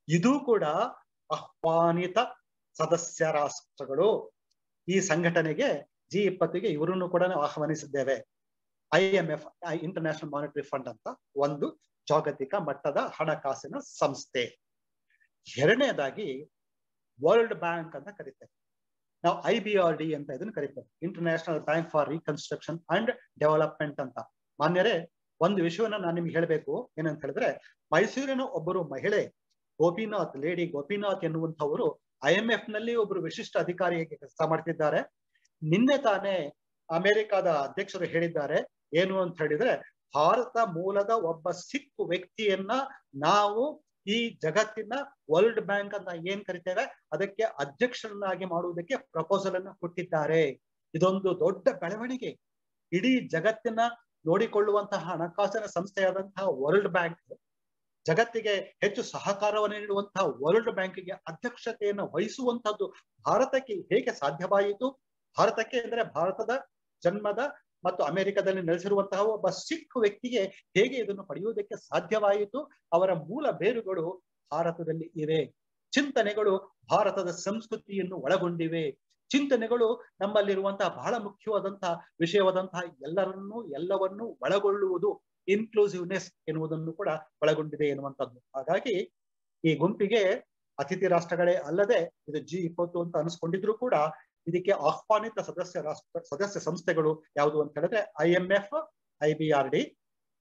ಇದು ಕೂಡ ಆಹ್ವಾನಿತ ಸದಸ್ಯ ರಾಷ್ಟ್ರಗಳು. ಈ ಸಂಘಟನೆಗೆ ಜಿ ಇಪ್ಪತ್ತಿಗೆ ಇವರನ್ನು ಕೂಡ ಆಹ್ವಾನಿಸಿದ್ದೇವೆ. I M F International Monetary Fund ಅಂತ ಒಂದು ಜಾಗತಿಕ ಮಟ್ಟದ ಹಣಕಾಸಿನ ಸಂಸ್ಥೆ. ಎರಡನೇದಾಗಿ ವರ್ಲ್ಡ್ ಬ್ಯಾಂಕ್ ಅಂತ ಕರೀತಾರೆ. ನಾವು ಐ ಬಿ ಆರ್ ಡಿ ಅಂತ ಇದನ್ನು ಕರಿತೇವೆ International Bank for Reconstruction and Development ಅಂತ. ಮಾನ್ಯರೇ, ಒಂದು ವಿಷಯವನ್ನ ನಾನು ನಿಮ್ಗೆ ಹೇಳಬೇಕು. ಏನಂತ ಹೇಳಿದ್ರೆ, ಮೈಸೂರಿನ ಒಬ್ಬರು ಮಹಿಳೆ, ಗೋಪಿನಾಥ್, ಲೇಡಿ ಗೋಪಿನಾಥ್ ಎನ್ನುವಂಥವರು ಐ ಎಂ ಎಫ್ನಲ್ಲಿ ಒಬ್ಬರು ವಿಶಿಷ್ಟ ಅಧಿಕಾರಿಯಾಗಿ ಕೆಲಸ ಮಾಡ್ತಿದ್ದಾರೆ? ನಿನ್ನೆ ತಾನೇ ಅಮೆರಿಕಾದ ಅಧ್ಯಕ್ಷರು ಹೇಳಿದ್ದಾರೆ. ಏನು ಅಂತ ಹೇಳಿದ್ರೆ, ಭಾರತ ಮೂಲದ ಒಬ್ಬ ಸಿಖ್ ವ್ಯಕ್ತಿಯನ್ನ ನಾವು ಈ ಜಗತ್ತಿನ ವರ್ಲ್ಡ್ ಬ್ಯಾಂಕ್ ಅಂತ ಏನ್ ಕರಿತೇವೆ ಅದಕ್ಕೆ ಅಧ್ಯಕ್ಷರನ್ನಾಗಿ ಮಾಡುವುದಕ್ಕೆ ಪ್ರಪೋಸಲ್ ಅನ್ನ ಕೊಟ್ಟಿದ್ದಾರೆ. ಇದೊಂದು ದೊಡ್ಡ ಬೆಳವಣಿಗೆ. ಇಡೀ ಜಗತ್ತಿನ ನೋಡಿಕೊಳ್ಳುವಂತಹ ಹಣಕಾಸಿನ ಸಂಸ್ಥೆಯಾದಂತಹ ವರ್ಲ್ಡ್ ಬ್ಯಾಂಕ್ ಜಗತ್ತಿಗೆ ಹೆಚ್ಚು ಸಹಕಾರವನ್ನು ನೀಡುವಂತಹ ವರ್ಲ್ಡ್ ಬ್ಯಾಂಕ್ಗೆ ಅಧ್ಯಕ್ಷತೆಯನ್ನು ವಹಿಸುವಂತಹದ್ದು ಭಾರತಕ್ಕೆ ಹೇಗೆ ಸಾಧ್ಯವಾಯಿತು? ಭಾರತಕ್ಕೆ ಅಂದ್ರೆ ಭಾರತದ ಜನ್ಮದ ಮತ್ತು ಅಮೆರಿಕದಲ್ಲಿ ನೆಲೆಸಿರುವಂತಹ ಒಬ್ಬ ಸಿಖ್ ವ್ಯಕ್ತಿಗೆ ಹೇಗೆ ಇದನ್ನು ಪಡೆಯುವುದಕ್ಕೆ ಸಾಧ್ಯವಾಯಿತು, ಅವರ ಮೂಲ ಬೇರುಗಳು ಭಾರತದಲ್ಲಿ ಇವೆ. ಚಿಂತನೆಗಳು ಭಾರತದ ಸಂಸ್ಕೃತಿಯನ್ನು ಒಳಗೊಂಡಿವೆ. ಚಿಂತನೆಗಳು ನಮ್ಮಲ್ಲಿರುವಂತಹ ಬಹಳ ಮುಖ್ಯವಾದಂತಹ ವಿಷಯವಾದಂತಹ ಎಲ್ಲರನ್ನೂ, ಎಲ್ಲವನ್ನೂ ಒಳಗೊಳ್ಳುವುದು ಇನ್ಕ್ಲೂಸಿವ್ನೆಸ್ ಎನ್ನುವುದನ್ನು ಕೂಡ ಒಳಗೊಂಡಿದೆ ಎನ್ನುವಂಥದ್ದು. ಹಾಗಾಗಿ ಈ ಗುಂಪಿಗೆ ಅತಿಥಿ ರಾಷ್ಟ್ರಗಳೇ ಅಲ್ಲದೆ ಇದು ಜಿ ಇಪ್ಪತ್ತು ಅಂತ ಅನಿಸ್ಕೊಂಡಿದ್ರು ಕೂಡ ಇದಕ್ಕೆ ಆಹ್ವಾನಿತ ಸದಸ್ಯ ರಾಷ್ಟ್ರ, ಸದಸ್ಯ ಸಂಸ್ಥೆಗಳು ಯಾವುದು ಅಂತ ಹೇಳಿದ್ರೆ I M F I B R D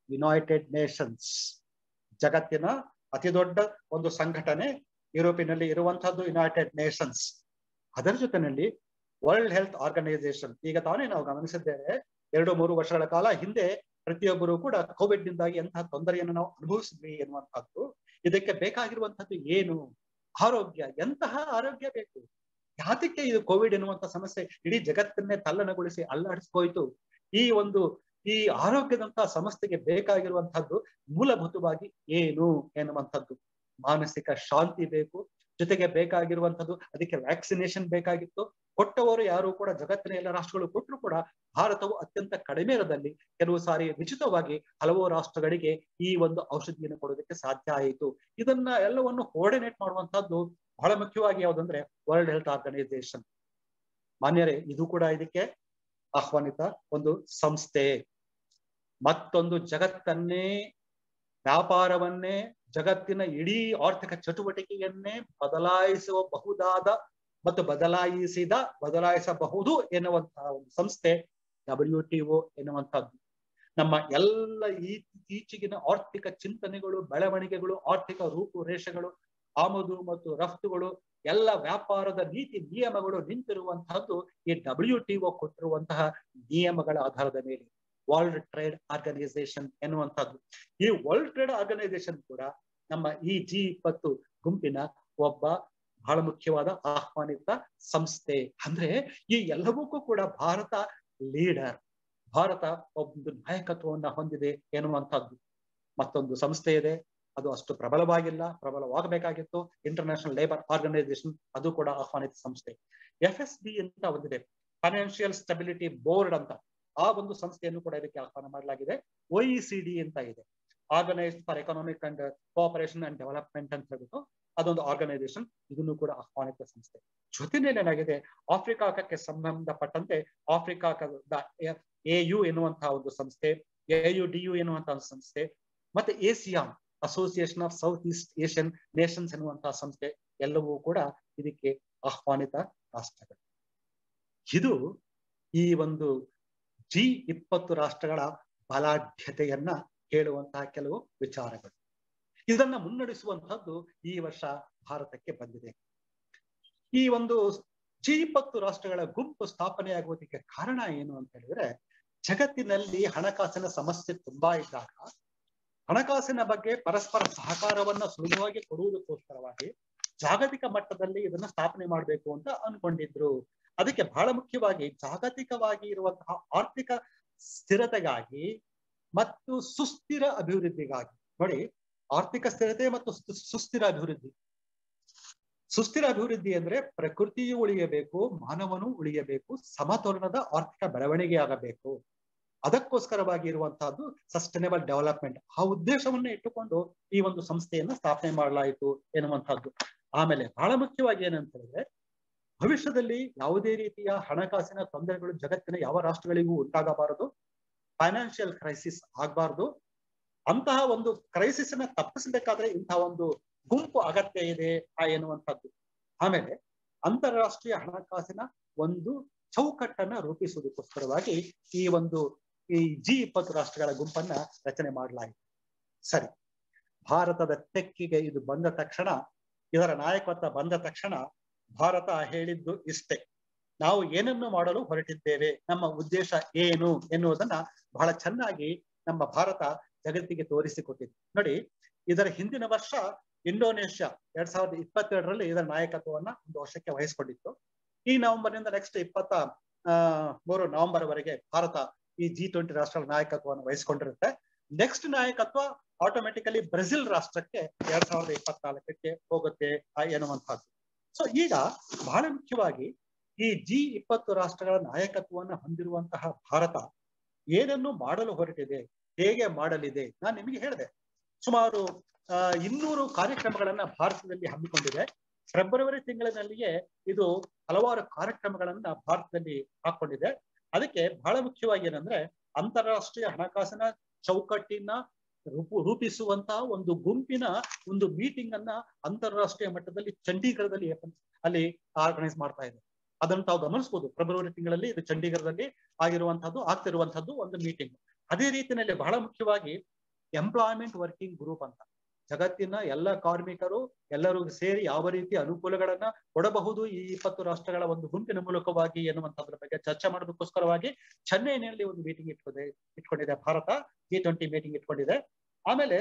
United Nations ಜಗತ್ತಿನ ಅತಿ ದೊಡ್ಡ ಒಂದು ಸಂಘಟನೆ ಯುರೋಪಿನಲ್ಲಿ ಇರುವಂತಹದ್ದು ಯುನೈಟೆಡ್ ನೇಷನ್ಸ್ ಅದರ ಜೊತೆನಲ್ಲಿ ವರ್ಲ್ಡ್ ಹೆಲ್ತ್ ಆರ್ಗನೈಸೇಷನ್ ಈಗ ತಾನೇ ನಾವು ಗಮನಿಸಿದ್ದೇವೆ, ಎರಡು ಮೂರು ವರ್ಷಗಳ ಕಾಲ ಹಿಂದೆ ಪ್ರತಿಯೊಬ್ಬರು ಕೂಡ ಕೋವಿಡ್ ನಿಂದಾಗಿ ಎಂತಹ ತೊಂದರೆಯನ್ನು ನಾವು ಅನುಭವಿಸಿದ್ವಿ ಎನ್ನುವಂತಹದ್ದು ಇದಕ್ಕೆ ಬೇಕಾಗಿರುವಂತಹದ್ದು ಏನು? ಆರೋಗ್ಯ. ಎಂತಹ ಆರೋಗ್ಯ ಬೇಕು? ಯಾತಕ್ಕೆ ಇದು ಕೋವಿಡ್ ಎನ್ನುವಂತ ಸಮಸ್ಯೆ ಇಡೀ ಜಗತ್ತನ್ನೇ ತಲ್ಲಣಗೊಳಿಸಿ ಅಲ್ಲಾಡಿಸ್ಕೋಯ್ತು? ಈ ಒಂದು, ಈ ಆರೋಗ್ಯದಂತಹ ಸಮಸ್ಯೆಗೆ ಬೇಕಾಗಿರುವಂತಹದ್ದು ಮೂಲಭೂತವಾಗಿ ಏನು ಎನ್ನುವಂಥದ್ದು? ಮಾನಸಿಕ ಶಾಂತಿ ಬೇಕು, ಜೊತೆಗೆ ಬೇಕಾಗಿರುವಂತದ್ದು ಅದಕ್ಕೆ ವ್ಯಾಕ್ಸಿನೇಷನ್ ಬೇಕಾಗಿತ್ತು. ಕೊಟ್ಟವರು ಯಾರು ಕೂಡ ಜಗತ್ತಿನ ಎಲ್ಲ ರಾಷ್ಟ್ರಗಳು ಕೊಟ್ಟರು ಕೂಡ ಭಾರತವು ಅತ್ಯಂತ ಕಡಿಮೆ ಇರದಲ್ಲಿ ಕೆಲವು ಸಾರಿ ಉಚಿತವಾಗಿ ಹಲವು ರಾಷ್ಟ್ರಗಳಿಗೆ ಈ ಒಂದು ಔಷಧಿಯನ್ನು ಕೊಡೋದಕ್ಕೆ ಸಾಧ್ಯ ಆಯಿತು. ಇದನ್ನ ಎಲ್ಲವನ್ನು ಕೋಆರ್ಡಿನೇಟ್ ಮಾಡುವಂತಹದ್ದು ಬಹಳ ಮುಖ್ಯವಾಗಿ ಯಾವುದಂದ್ರೆ ವರ್ಲ್ಡ್ ಹೆಲ್ತ್ ಆರ್ಗನೈಸೇಷನ್ ಮಾನ್ಯರೇ, ಇದು ಕೂಡ ಇದಕ್ಕೆ ಆಹ್ವಾನಿತ ಒಂದು ಸಂಸ್ಥೆ. ಮತ್ತೊಂದು ಜಗತ್ತನ್ನೇ, ವ್ಯಾಪಾರವನ್ನೇ, ಜಗತ್ತಿನ ಇಡೀ ಆರ್ಥಿಕ ಚಟುವಟಿಕೆಯನ್ನೇ ಬದಲಾಯಿಸುವ ಬಹುದಾದ ಮತ್ತು ಬದಲಾಯಿಸಿದ, ಬದಲಾಯಿಸಬಹುದು ಎನ್ನುವಂತಹ ಒಂದು ಸಂಸ್ಥೆ ಡಬ್ಲ್ಯೂ ಟಿ ಒ ಎನ್ನುವಂತಹದ್ದು ನಮ್ಮ ಎಲ್ಲ ಈಚೆಗಿನ ಆರ್ಥಿಕ ಚಿಂತನೆಗಳು, ಬೆಳವಣಿಗೆಗಳು, ಆರ್ಥಿಕ ರೂಪುರೇಷೆಗಳು ಆಮದು ಮತ್ತು ರಫ್ತುಗಳು, ಎಲ್ಲ ವ್ಯಾಪಾರದ ನೀತಿ ನಿಯಮಗಳು ನಿಂತಿರುವಂತಹದ್ದು ಈ ಡಬ್ಲ್ಯೂ ಟಿ ಒ ಕೊಟ್ಟಿರುವಂತಹ ನಿಯಮಗಳ ಆಧಾರದ ಮೇಲೆ. ವರ್ಲ್ಡ್ ಟ್ರೇಡ್ ಆರ್ಗನೈಸೇಷನ್ ಎನ್ನುವಂಥದ್ದು ಈ ವರ್ಲ್ಡ್ ಟ್ರೇಡ್ ಆರ್ಗನೈಸೇಷನ್ ಕೂಡ ನಮ್ಮ ಈ ಜಿ ಇಪ್ಪತ್ತು ಗುಂಪಿನ ಒಬ್ಬ ಬಹಳ ಮುಖ್ಯವಾದ ಆಹ್ವಾನಿತ ಸಂಸ್ಥೆ. ಅಂದ್ರೆ ಈ ಎಲ್ಲವಕ್ಕೂ ಕೂಡ ಭಾರತ ಲೀಡರ್ ಭಾರತ ಒಂದು ನಾಯಕತ್ವವನ್ನ ಹೊಂದಿದೆ ಎನ್ನುವಂಥದ್ದು ಮತ್ತೊಂದು ಸಂಸ್ಥೆ ಇದೆ. ಅದು ಅಷ್ಟು ಪ್ರಬಲವಾಗಿಲ್ಲ, ಪ್ರಬಲವಾಗಬೇಕಾಗಿತ್ತು. ಇಂಟರ್ನ್ಯಾಷನಲ್ ಲೇಬರ್ ಆರ್ಗನೈಸೇಷನ್ ಅದು ಕೂಡ ಆಹ್ವಾನಿತ ಸಂಸ್ಥೆ. ಎಫ್ ಎಸ್ ಬಿ ಅಂತ ಒಂದಿದೆ. ಫೈನಾನ್ಷಿಯಲ್ ಸ್ಟೆಬಿಲಿಟಿ ಬೋರ್ಡ್ ಅಂತ. ಆ ಒಂದು ಸಂಸ್ಥೆಯನ್ನು ಕೂಡ ಇದಕ್ಕೆ ಆಹ್ವಾನ ಮಾಡಲಾಗಿದೆ. ಒಇ ಸಿ ಡಿ ಅಂತ ಇದೆ. Organised for Economic and Cooperation and Development ಅಂತ ಹೇಳ್ಬಿಟ್ಟು ಅದೊಂದು ಆರ್ಗನೈಸೇಷನ್ ಇದನ್ನು ಕೂಡ ಆಹ್ವಾನಿತ ಸಂಸ್ಥೆ. ಜೊತೆನೇ ಏನಾಗಿದೆ? ಆಫ್ರಿಕಾಕ್ಕೆ ಸಂಬಂಧಪಟ್ಟಂತೆ ಆಫ್ರಿಕಾಕದ ಎ ಯು ಎನ್ನುವಂತಹ ಒಂದು ಸಂಸ್ಥೆ ಎ ಯು ಡಿ ಯು ಎನ್ನುವಂತಹ ಸಂಸ್ಥೆ, ಮತ್ತೆ ASEAN Association of South East Asian Nations ಎನ್ನುವಂತಹ ಸಂಸ್ಥೆ ಎಲ್ಲವೂ ಕೂಡ ಇದಕ್ಕೆ ಆಹ್ವಾನಿತ ರಾಷ್ಟ್ರಗಳು. ಇದು ಈ ಒಂದು ಜಿ ಇಪ್ಪತ್ತು ರಾಷ್ಟ್ರಗಳ ಬಲಾಢ್ಯತೆಯನ್ನ ಹೇಳುವಂತಹ ಕೆಲವು ವಿಚಾರಗಳು. ಇದನ್ನ ಮುನ್ನಡೆಸುವಂತಹದ್ದು ಈ ವರ್ಷ ಭಾರತಕ್ಕೆ ಬಂದಿದೆ. ಈ ಒಂದು ಜಿ ಇಪ್ಪತ್ತು ರಾಷ್ಟ್ರಗಳ ಗುಂಪು ಸ್ಥಾಪನೆಯಾಗುವುದಕ್ಕೆ ಕಾರಣ ಏನು ಅಂತ ಹೇಳಿದ್ರೆ, ಜಗತ್ತಿನಲ್ಲಿ ಹಣಕಾಸಿನ ಸಮಸ್ಯೆ ತುಂಬಾ ಇದ್ದಾಗ ಹಣಕಾಸಿನ ಬಗ್ಗೆ ಪರಸ್ಪರ ಸಹಕಾರವನ್ನ ಸುಲಭವಾಗಿ ಕೊಡುವುದಕ್ಕೋಸ್ಕರವಾಗಿ ಜಾಗತಿಕ ಮಟ್ಟದಲ್ಲಿ ಇದನ್ನ ಸ್ಥಾಪನೆ ಮಾಡಬೇಕು ಅಂತ ಅನ್ಕೊಂಡಿದ್ರು. ಅದಕ್ಕೆ ಬಹಳ ಮುಖ್ಯವಾಗಿ ಜಾಗತಿಕವಾಗಿ ಇರುವಂತಹ ಆರ್ಥಿಕ ಸ್ಥಿರತೆಗಾಗಿ ಮತ್ತು ಸುಸ್ಥಿರ ಅಭಿವೃದ್ಧಿಗಾಗಿ. ನೋಡಿ, ಆರ್ಥಿಕ ಸ್ಥಿರತೆ ಮತ್ತು ಸುಸ್ಥಿರ ಅಭಿವೃದ್ಧಿ. ಸುಸ್ಥಿರ ಅಭಿವೃದ್ಧಿ ಅಂದ್ರೆ ಪ್ರಕೃತಿಯು ಉಳಿಯಬೇಕು, ಮಾನವನು ಉಳಿಯಬೇಕು, ಸಮತೋಲನದ ಆರ್ಥಿಕ ಬೆಳವಣಿಗೆ ಆಗಬೇಕು. ಅದಕ್ಕೋಸ್ಕರವಾಗಿ ಇರುವಂತಹದ್ದು ಸಸ್ಟೈನಬಲ್ ಡೆವಲಪ್ಮೆಂಟ್ ಆ ಉದ್ದೇಶವನ್ನ ಇಟ್ಟುಕೊಂಡು ಈ ಒಂದು ಸಂಸ್ಥೆಯನ್ನ ಸ್ಥಾಪನೆ ಮಾಡಲಾಯಿತು ಎನ್ನುವಂತಹದ್ದು. ಆಮೇಲೆ ಬಹಳ ಮುಖ್ಯವಾಗಿ ಏನಂತ ಹೇಳಿದ್ರೆ ಭವಿಷ್ಯದಲ್ಲಿ ಯಾವುದೇ ರೀತಿಯ ಹಣಕಾಸಿನ ತೊಂದರೆಗಳು ಜಗತ್ತಿನ ಯಾವ ರಾಷ್ಟ್ರಗಳಿಗೂ ಉಂಟಾಗಬಾರದು ಫೈನಾನ್ಷಿಯಲ್ ಕ್ರೈಸಿಸ್ ಆಗಬಾರದು, ಅಂತಹ ಒಂದು ಕ್ರೈಸಿಸ್ ಅನ್ನ ತಪ್ಪಿಸಬೇಕಾದ್ರೆ ಇಂತಹ ಒಂದು ಗುಂಪು ಅಗತ್ಯ ಇದೆ ಆ ಎನ್ನುವಂಥದ್ದು ಆಮೇಲೆ ಅಂತಾರಾಷ್ಟ್ರೀಯ ಹಣಕಾಸಿನ ಒಂದು ಚೌಕಟ್ಟನ್ನ ರೂಪಿಸುವುದಕ್ಕೋಸ್ಕರವಾಗಿ ಈ ಒಂದು ಈ ಜಿ ಇಪ್ಪತ್ತು ರಾಷ್ಟ್ರಗಳ ಗುಂಪನ್ನ ರಚನೆ ಮಾಡಲಾಯಿತು. ಸರಿ. ಭಾರತದ ತೆಕ್ಕಿಗೆ ಇದು ಬಂದ ತಕ್ಷಣ, ಇದರ ನಾಯಕತ್ವ ಬಂದ ತಕ್ಷಣ ಭಾರತ ಹೇಳಿದ್ದು ಇಷ್ಟೇ. ನಾವು ಏನನ್ನು ಮಾಡಲು ಹೊರಟಿದ್ದೇವೆ? ನಮ್ಮ ಉದ್ದೇಶ ಏನು ಎನ್ನುವುದನ್ನ ಬಹಳ ಚೆನ್ನಾಗಿ ನಮ್ಮ ಭಾರತ ಜಗತ್ತಿಗೆ ತೋರಿಸಿಕೊಟ್ಟಿದೆ. ನೋಡಿ, ಇದರ ಹಿಂದಿನ ವರ್ಷ ಇಂಡೋನೇಷ್ಯಾ ಎರಡ್ ಸಾವಿರದ ಇಪ್ಪತ್ತೆರಡರಲ್ಲಿ ಇದರ ನಾಯಕತ್ವವನ್ನ ಒಂದು ವರ್ಷಕ್ಕೆ ವಹಿಸಿಕೊಂಡಿತ್ತು. ಈ ನವೆಂಬರ್ನಿಂದ ನೆಕ್ಸ್ಟ್ ಇಪ್ಪತ್ತ ಮೂರು ನವೆಂಬರ್ ವರೆಗೆ ಭಾರತ ಈ ಜಿ ಟ್ವೆಂಟಿ ರಾಷ್ಟ್ರಗಳ ನಾಯಕತ್ವವನ್ನು ವಹಿಸಿಕೊಂಡಿರುತ್ತೆ. ನೆಕ್ಸ್ಟ್ ನಾಯಕತ್ವ ಆಟೋಮೆಟಿಕಲಿ ಬ್ರೆಜಿಲ್ ರಾಷ್ಟ್ರಕ್ಕೆ ಎರಡ್ ಸಾವಿರದ ಇಪ್ಪತ್ನಾಲ್ಕಕ್ಕೆ ಹೋಗುತ್ತೆ ಎನ್ನುವಂತಹದ್ದು ಸೊ ಈಗ ಬಹಳ ಮುಖ್ಯವಾಗಿ ಈ ಜಿ ಇಪ್ಪತ್ತು ರಾಷ್ಟ್ರಗಳ ನಾಯಕತ್ವವನ್ನು ಹೊಂದಿರುವಂತಹ ಭಾರತ ಏನನ್ನು ಮಾಡಲು ಹೊರಟಿದೆ, ಹೇಗೆ ಮಾಡಲಿದೆ ನಾನು ನಿಮಗೆ ಹೇಳಿದೆ. ಸುಮಾರು ಇನ್ನೂರು ಕಾರ್ಯಕ್ರಮಗಳನ್ನ ಭಾರತದಲ್ಲಿ ಹಮ್ಮಿಕೊಂಡಿದೆ. ಫೆಬ್ರವರಿ ತಿಂಗಳಿನಲ್ಲಿಯೇ ಇದು ಹಲವಾರು ಕಾರ್ಯಕ್ರಮಗಳನ್ನ ಭಾರತದಲ್ಲಿ ಹಾಕೊಂಡಿದೆ. ಅದಕ್ಕೆ ಬಹಳ ಮುಖ್ಯವಾಗಿ ಏನಂದ್ರೆ ಅಂತಾರಾಷ್ಟ್ರೀಯ ಹಣಕಾಸಿನ ಚೌಕಟ್ಟಿನ ರೂಪು, ರೂಪಿಸುವಂತಹ ಒಂದು ಗುಂಪಿನ ಒಂದು ಮೀಟಿಂಗ್ ಅನ್ನ ಅಂತಾರಾಷ್ಟ್ರೀಯ ಮಟ್ಟದಲ್ಲಿ ಚಂಡೀಗಢದಲ್ಲಿ ಅಲ್ಲಿ ಆರ್ಗನೈಸ್ ಮಾಡ್ತಾ ಇದೆ. ಅದನ್ನು ತಾವು ಗಮನಿಸಬಹುದು ಫೆಬ್ರವರಿ ತಿಂಗಳಲ್ಲಿ ಇದು ಚಂಡೀಗಢದಲ್ಲಿ ಆಗಿರುವಂತಹದ್ದು, ಆಗ್ತಿರುವಂತಹದ್ದು ಒಂದು ಮೀಟಿಂಗ್ ಅದೇ ರೀತಿಯಲ್ಲಿ ಬಹಳ ಮುಖ್ಯವಾಗಿ ಎಂಪ್ಲಾಯ್ಮೆಂಟ್ ವರ್ಕಿಂಗ್ ಗ್ರೂಪ್ ಅಂತ. ಜಗತ್ತಿನ ಎಲ್ಲ ಕಾರ್ಮಿಕರು ಎಲ್ಲರೂ ಸೇರಿ ಯಾವ ರೀತಿ ಅನುಕೂಲಗಳನ್ನ ಕೊಡಬಹುದು ಈ ಇಪ್ಪತ್ತು ರಾಷ್ಟ್ರಗಳ ಒಂದು ಗುಂಪಿನ ಮೂಲಕವಾಗಿ ಎನ್ನುವಂತದ್ರ ಬಗ್ಗೆ ಚರ್ಚೆ ಮಾಡೋದಕ್ಕೋಸ್ಕರವಾಗಿ ಚೆನ್ನೈನಲ್ಲಿ ಒಂದು ಮೀಟಿಂಗ್ ಇಟ್ಕೊಂಡಿದೆ ಇಟ್ಕೊಂಡಿದೆ ಭಾರತ ಜಿ ಟ್ವೆಂಟಿ ಮೀಟಿಂಗ್ ಇಟ್ಕೊಂಡಿದೆ. ಆಮೇಲೆ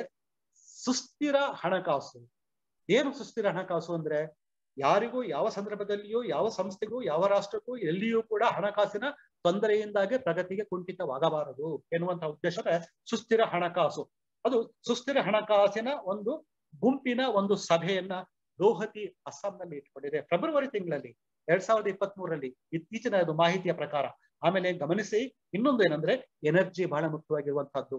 ಸುಸ್ಥಿರ ಹಣಕಾಸು. ಏನು ಸುಸ್ಥಿರ ಹಣಕಾಸು ಅಂದ್ರೆ? ಯಾರಿಗೂ ಯಾವ ಸಂದರ್ಭದಲ್ಲಿಯೂ, ಯಾವ ಸಂಸ್ಥೆಗೂ, ಯಾವ ರಾಷ್ಟ್ರಕ್ಕೂ ಎಲ್ಲಿಯೂ ಕೂಡ ಹಣಕಾಸಿನ ತೊಂದರೆಯಿಂದಾಗಿ ಪ್ರಗತಿಗೆ ಕುಂಠಿತವಾಗಬಾರದು ಎನ್ನುವಂತಹ ಉದ್ದೇಶದ ಸುಸ್ಥಿರ ಹಣಕಾಸು. ಅದು ಸುಸ್ಥಿರ ಹಣಕಾಸಿನ ಒಂದು ಗುಂಪಿನ ಒಂದು ಸಭೆಯನ್ನ ಗೌಹತಿ ಅಸ್ಸಾಂನಲ್ಲಿ ಇಟ್ಕೊಂಡಿದೆ. ಫೆಬ್ರವರಿ ತಿಂಗಳಲ್ಲಿ ಎರಡ್ ಸಾವಿರದ ಇಪ್ಪತ್ತ್ ಮೂರರಲ್ಲಿ ಇತ್ತೀಚಿನ ಅದು ಮಾಹಿತಿಯ ಪ್ರಕಾರ. ಆಮೇಲೆ ಗಮನಿಸಿ, ಇನ್ನೊಂದು ಏನಂದ್ರೆ ಎನರ್ಜಿ ಬಹಳ ಮುಖ್ಯವಾಗಿರುವಂತಹದ್ದು